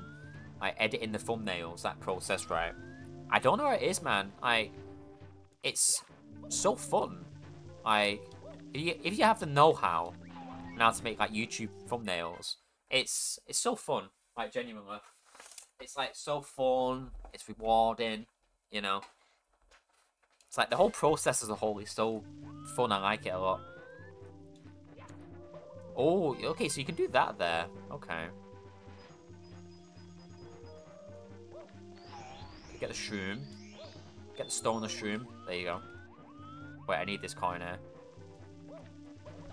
like editing the thumbnails, that process, right? I don't know what it is, man. Like, it's so fun. Like, if you, if you have the know-how now to make like YouTube thumbnails, it's it's so fun. Like genuinely, it's like so fun. It's rewarding. You know, it's like the whole process as a whole is so fun. I like it a lot. Oh, okay, so you can do that there. Okay. Get the shroom. Get the stone the shroom. There you go. Wait, I need this coin here.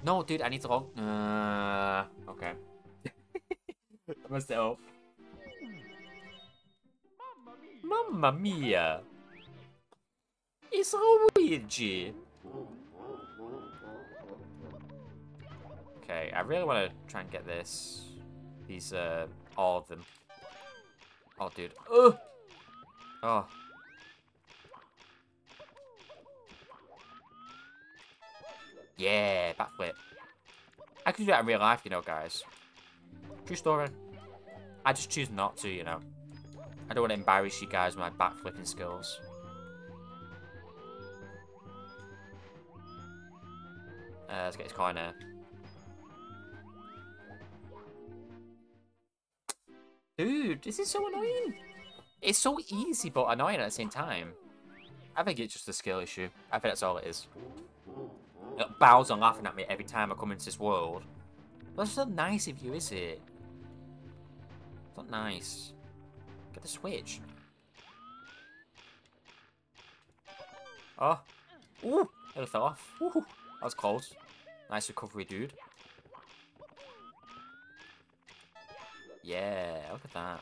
No, dude, I need to long. Uh, okay. Messed. Mamma mia! It's Luigi! Okay, I really want to try and get this. These, uh, all of them. Oh, dude. Ugh! Oh. Yeah, backflip. I could do that in real life, you know, guys. True story. I just choose not to, you know. I don't want to embarrass you guys with my backflipping skills. Uh, let's get his coin here. Dude, this is so annoying. It's so easy but annoying at the same time. I think it's just a skill issue. I think that's all it is. Bowser laughing at me every time I come into this world. That's not nice of you, is it? Nice. Get the switch. Oh. Ooh, it fell off. Ooh, that was close. Nice recovery, dude. Yeah, look at that.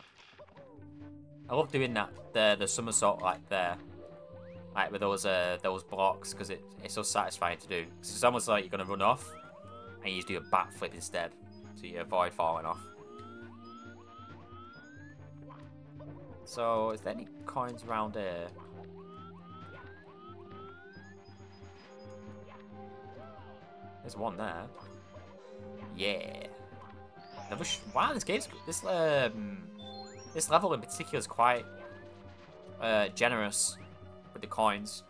I love doing that. The the somersault like there, like with those uh those blocks, because it it's so satisfying to do. It's almost like you're gonna run off, and you just do a backflip instead, so you avoid falling off. So, is there any coins around here? There's one there. Yeah. Wow, this game's this um this level in particular is quite uh, generous with the coins.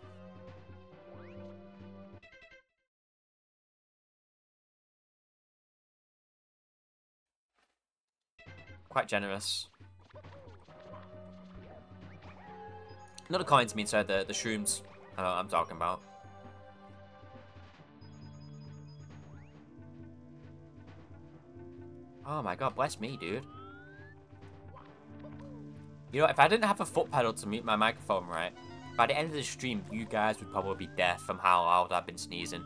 Quite generous. Not the coins, I mean, sorry, the, the shrooms. I know what I'm talking about. Oh my god, bless me, dude. You know, if I didn't have a foot pedal to mute my microphone right, by the end of the stream, you guys would probably be deaf from how loud I've been sneezing.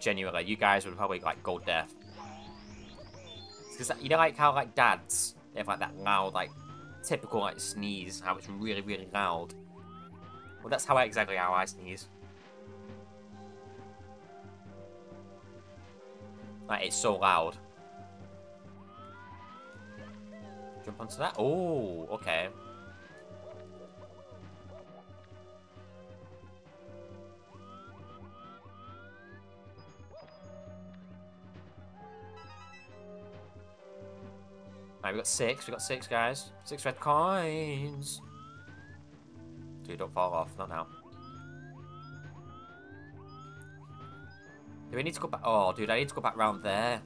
Like, genuinely, you guys would probably, like, go deaf. Because, you know, like, how, like, dads, they have, like, that loud, like, typical, like, sneeze, how it's really, really loud. Well, that's how I, exactly how I sneeze. Like, it's so loud. Jump onto that? Oh, okay. Right, we got six. We got six, guys. Six red coins. Dude, don't fall off. Not now. Do we need to go back? Oh, dude, I need to go back round there.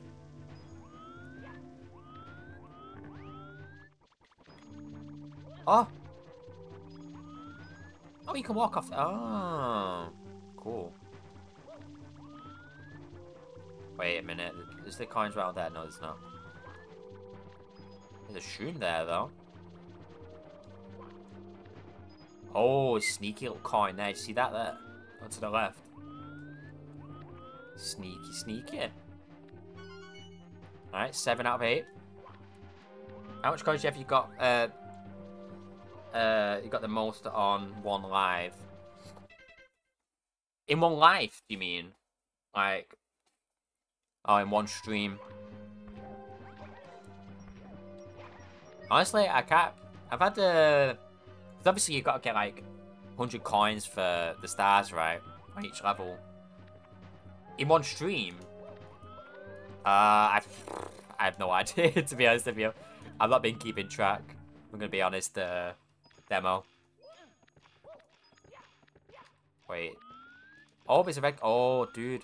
Oh! Oh, you can walk off. Oh. Cool. Wait a minute. Is the coins round there? No, there's not. Shroom there, though. Oh, sneaky little coin there. See that there? On to the left. Sneaky, sneaky. Alright, 7 out of 8. How much coins have you got? Uh, uh, you got the most on one live. In one life, do you mean? Like, oh, in one stream. Honestly, I can't. I've had to. Cause obviously, you've got to get like 100 coins for the stars, right? On each level. In one stream. Uh, I've, I have no idea, to be honest with you. I've not been keeping track. I'm gonna be honest, uh, demo. Wait. Oh, there's a red. Oh, dude.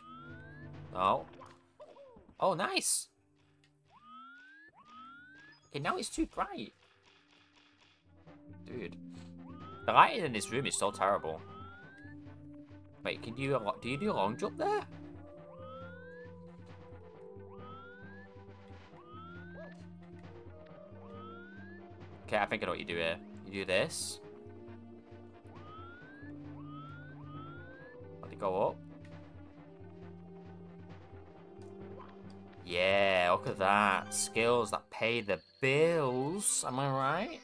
Oh. Oh, nice. Okay, now it's too bright. Dude. The lighting in this room is so terrible. Wait, can you do you do a long jump there? Okay, I think I know what you do here. You do this. Let it go up. Yeah, look at that. Skills that pay the bills. Am I right?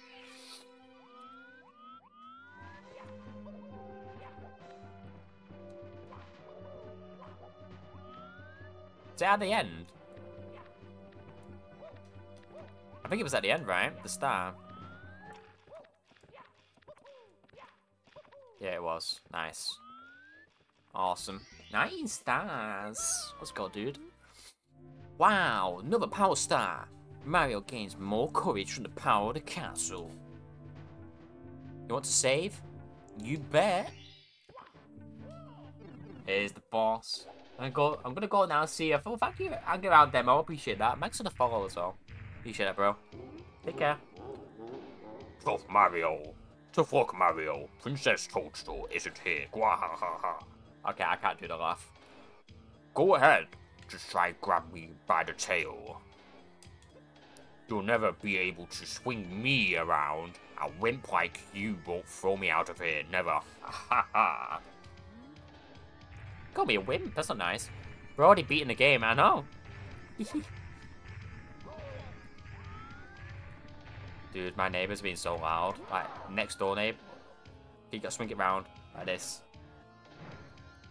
Is it at the end? I think it was at the end, right? The star. Yeah, it was. Nice. Awesome. Nine stars. Let's go, dude. Wow, another power star. Mario gains more courage from the power of the castle. You want to save? You bet. Here's the boss. I'm gonna go. I'm gonna go now. See you. Oh, thank you. Hang around, demo. I appreciate that. Thanks for the follow as well. Appreciate that, bro. Take care. Tough Mario. Tough luck, Mario. Princess Toadstool isn't here. Gwahahaha. Okay, I can't do the laugh. Go ahead. Just try grab me by the tail. You'll never be able to swing me around. A wimp like you won't throw me out of here. Never. Ha ha. Call me a wimp. That's not nice. We're already beating the game. I know. Dude, my neighbor's being so loud. Like, next door neighbor. He got swing it round like this.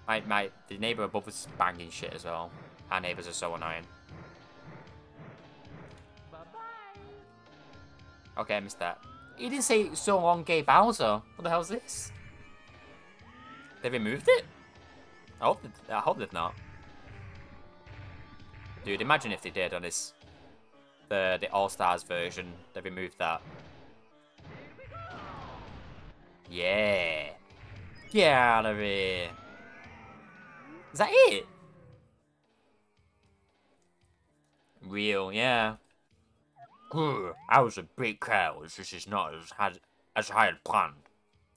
My, my, the neighbor above is banging shit as well. Our neighbors are so annoying. Okay, I missed that. He didn't say so long, gay Bowser. What the hell is this? They removed it? I hope, I hope they've not. Dude, imagine if they did on this, the the All Stars version. They removed that. Yeah. Get out of here. Is that it? Real, yeah. I was a bit careless. This is not as had as I had planned.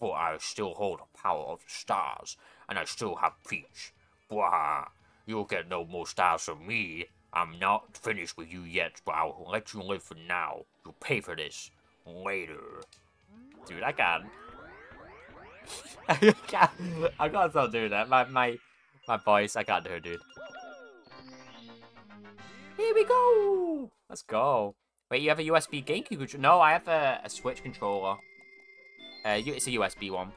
But I still hold the power of the stars, and I still have Peach. Uh, Blah. You'll get no more stars from me. I'm not finished with you yet, but I'll let you live for now. You'll pay for this later. Dude, I can't. I can't. I can't stop doing that. My my my voice, I can't do it, dude. Here we go. Let's go. Wait, you have a USB GameCube controller? No, I have a, a Switch controller. Uh, it's a USB one.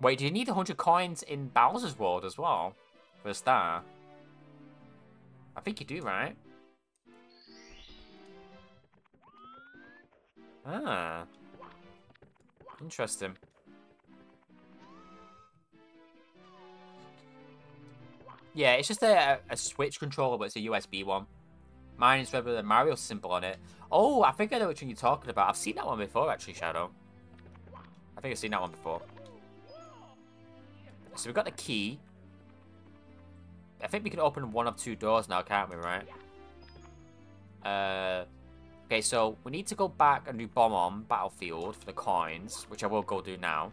Wait, do you need 100 coins in Bowser's World as well? For a star? I think you do, right? Ah. Interesting. Yeah, it's just a, a Switch controller, but it's a USB one. Mine is red with a Mario symbol on it. Oh, I think I know which one you're talking about. I've seen that one before, actually, Shadow. I think I've seen that one before. So we've got the key. I think we can open one of two doors now, can't we, right? Uh, okay, so we need to go back and do Bob-omb Battlefield for the coins, which I will go do now.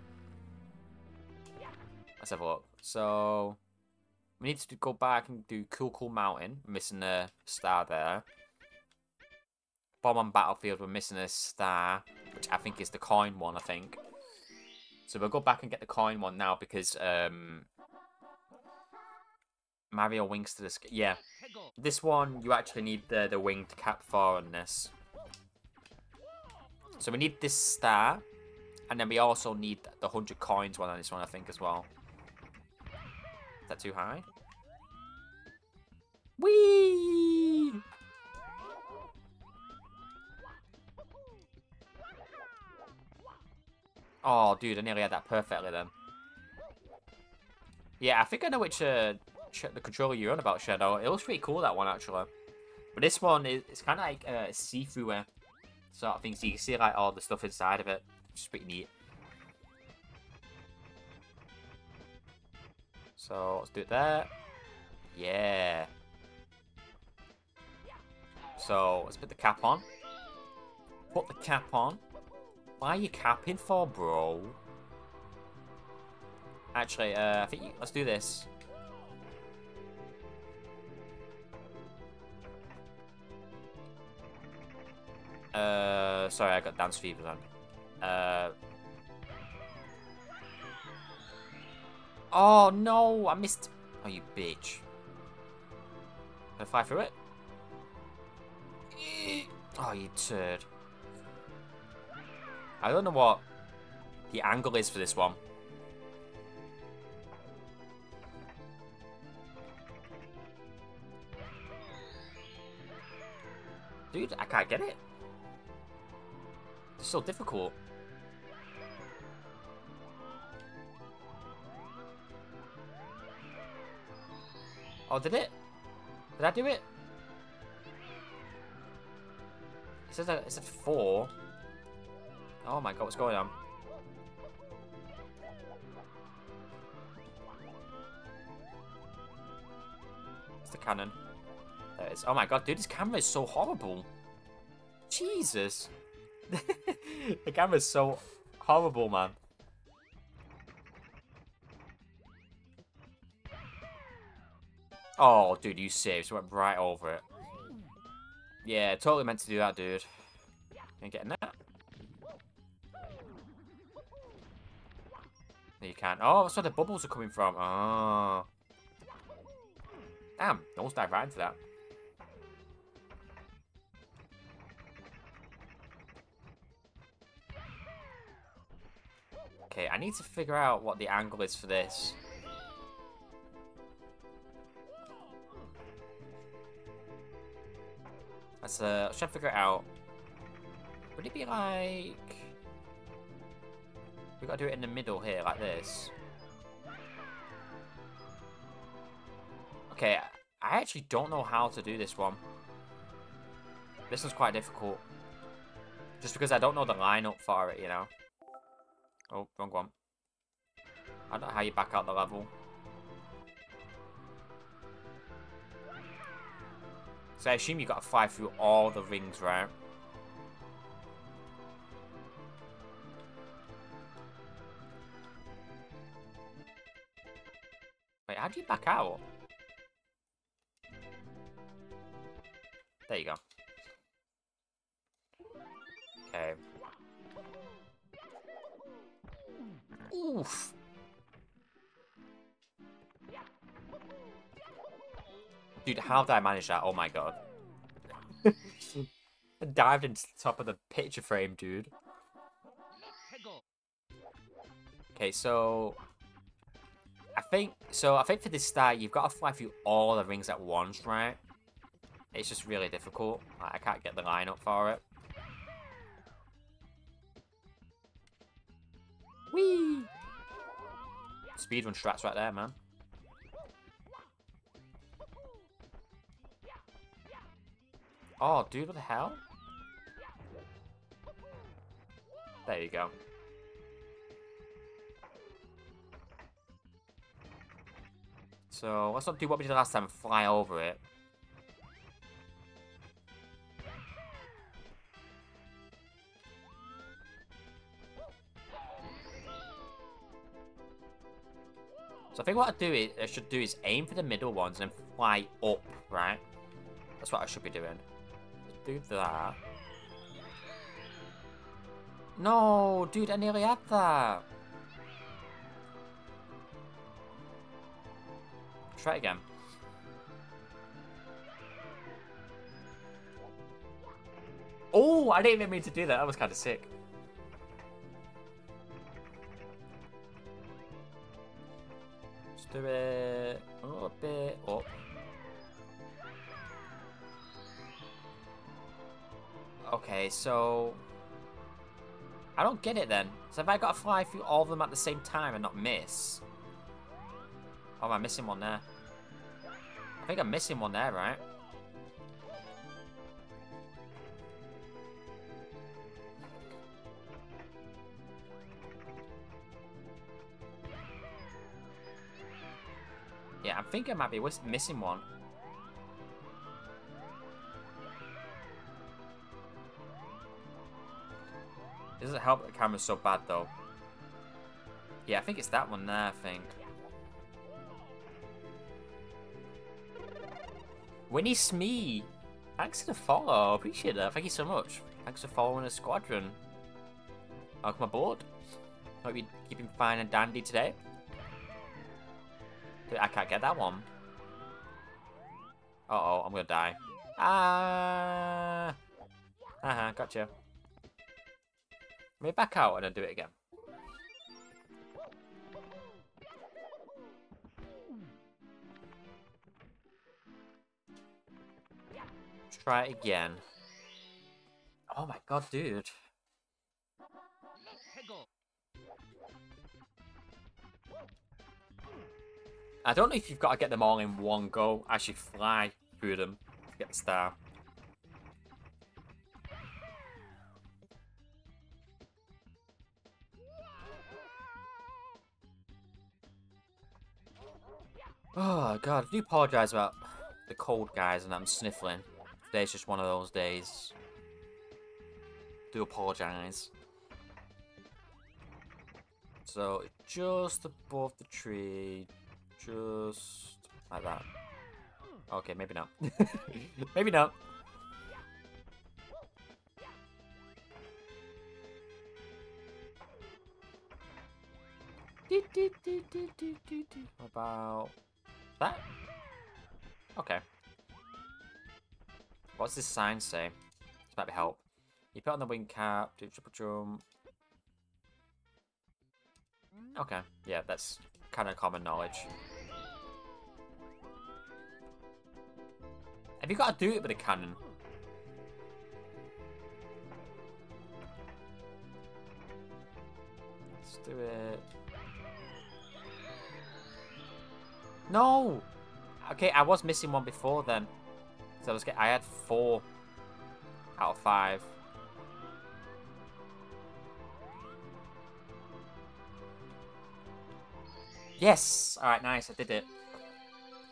Let's have a look. So, we need to go back and do Cool Cool Mountain. We're missing a star there. Bob-omb Battlefield, we're missing a star, which I think is the coin one, I think. So we'll go back and get the coin one now because um, Mario wings to the sky. Yeah, this one you actually need the the winged cap for on this. So we need this star, and then we also need the hundred coins one on this one, I think, as well. That too high? Whee! Oh, dude, I nearly had that perfectly then. Yeah, I think I know which uh, the controller you're on about, Shadow. It looks pretty cool, that one, actually. But this one, is it's kind of like uh, a see-through uh, sort of thing, so you can see like all the stuff inside of it. It's pretty neat. So, let's do it there. Yeah. So, let's put the cap on. Put the cap on. Why are you capping for, bro? Actually, uh, I think you, let's do this. Uh, sorry, I got dance fever then. Uh. Oh, no, I missed. Oh, you bitch. Gonna fly through it? Oh, you turd. I don't know what the angle is for this one. Dude, I can't get it. It's so difficult. Oh, did it? Did I do it? It says, it said four. Oh my god, what's going on? It's the cannon. There it is. Oh my god, dude, this camera is so horrible. Jesus. the camera's so horrible, man. Oh, dude, you saved. Went right over it. Yeah, totally meant to do that, dude. Ain't getting that. No, you can't. Oh, that's where the bubbles are coming from. Oh. Damn, almost dive right into that. Okay, I need to figure out what the angle is for this. Let's, uh, try to figure it out. Would it be like... We gotta do it in the middle here, like this. Okay, I actually don't know how to do this one. This one's quite difficult. Just because I don't know the lineup for it, you know. Oh, wrong one. I don't know how you back out the level. So I assume you got to fly through all the rings, right? Wait, how do you back out? There you go. Okay. Oof. Dude, how did I manage that? Oh my god. I dived into the top of the picture frame, dude. Okay, so... I think... So, I think for this start, you've got to fly through all the rings at once, right? It's just really difficult. I can't get the line up for it. Whee! Speedrun strats right there, man. Oh, dude, what the hell? There you go. So, let's not do what we did last time and fly over it. So I think what I do is I should do is aim for the middle ones and fly up, right? That's what I should be doing. Do that. No, dude, I nearly had that. Try again. Oh, I didn't even mean to do that. That was kind of sick. Just do it a little bit up. Okay, so... I don't get it then. So have I got to fly through all of them at the same time and not miss? Oh, am I missing one there? I think I'm missing one there, right? Yeah, I think I might be missing one. It doesn't help that the camera's so bad, though. Yeah, I think it's that one there, I think. Winnie Smee! Thanks for the follow. Appreciate that. Thank you so much. Thanks for following the squadron. Welcome aboard. Hope you're keeping fine and dandy today. Dude, I can't get that one. Uh oh, I'm gonna die. Ah! Uh huh, gotcha. Let me back out and then do it again. Try it again. Oh my god, dude. I don't know if you've got to get them all in one go. Actually fly through them to get the star. Oh god, I do apologise about the cold guys and I'm sniffling. Today's just one of those days. Do apologise. So, just above the tree, just like that. Okay, maybe not. maybe not. About that? Okay. What's this sign say? This might be help. You put on the wing cap, do triple jump. Okay, yeah, that's kind of common knowledge. Have you got to do it with a cannon? Let's do it. No! Okay, I was missing one before then. So I was I had four out of five. Yes! Alright, nice, I did it.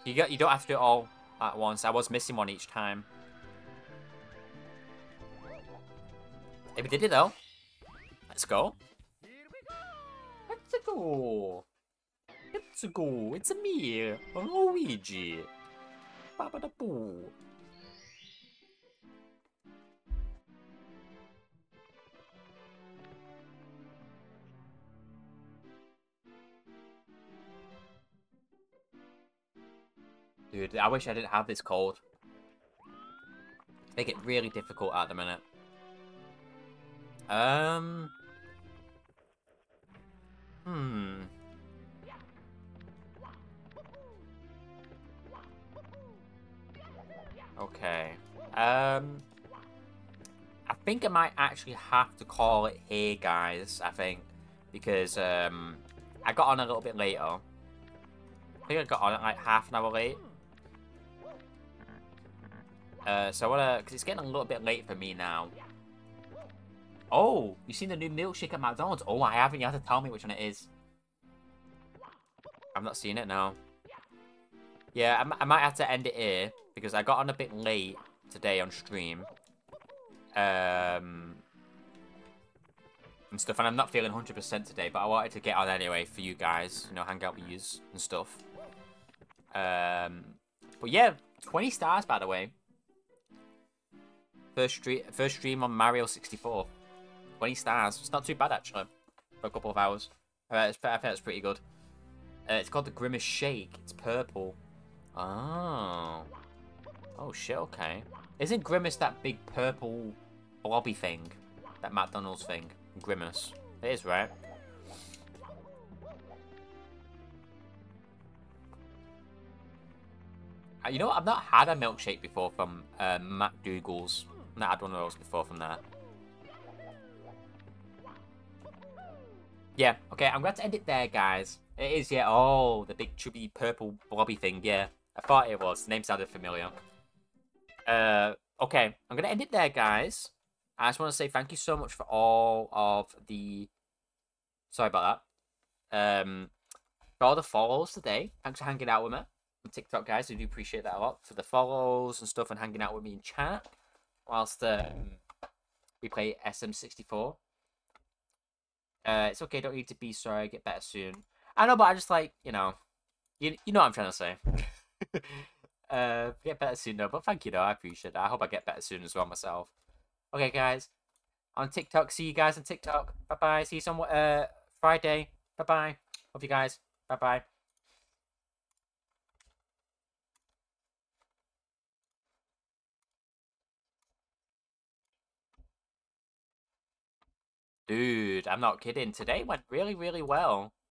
You got you don't have to do it all at once. I was missing one each time. Hey, we did it though. Let's go. Let's go. Let's go. It's me, Luigi. Baba da Boo. Dude, I wish I didn't have this cold. Make it really difficult at the minute. Um. Hmm. Okay. Um. I think I might actually have to call it here, guys. I think because um, I got on a little bit later. I think I got on like half an hour late. Uh, so I wanna, because it's getting a little bit late for me now. Oh, you seen the new milkshake at McDonald's? Oh, I haven't. You have to tell me which one it is. I've not seen it now. Yeah, I might have to end it here because I got on a bit late today on stream. Um, and stuff, and I'm not feeling 100% today, but I wanted to get on anyway for you guys, you know, hang out with you and stuff. Um, but yeah, 20 stars by the way. First stream, first stream on Mario 64. 20 stars. It's not too bad actually for a couple of hours. I think that's pretty good. Uh, it's called the Grimace Shake. It's purple. Oh. Oh shit. Okay. Isn't Grimace that big purple blobby thing? That McDonald's thing. Grimace. It is right. Uh, You know, what? I've not had a milkshake before from uh, McDougal's. I've not had one of those before from there. Yeah, okay, I'm going to end it there, guys. It is, yeah, oh, the big chubby purple blobby thing, yeah. I thought it was. The name sounded familiar. Uh, okay, I'm going to end it there, guys. I just want to say thank you so much for all of the... Sorry about that. Um, for all the follows today. Thanks for hanging out with me on TikTok, guys. I do appreciate that a lot. For the follows and stuff and hanging out with me in chat whilst um, we play SM64. Uh, it's okay, don't need to be sorry, get better soon. I know, but I just like, you know, you, you know what I'm trying to say. uh, get better soon, though. But thank you, though. I appreciate that. I hope I get better soon as well myself. Okay, guys. On TikTok, see you guys on TikTok. Bye bye. See you some uh Friday. Bye bye. Love you guys. Bye bye. Dude, I'm not kidding. Today went really, really well.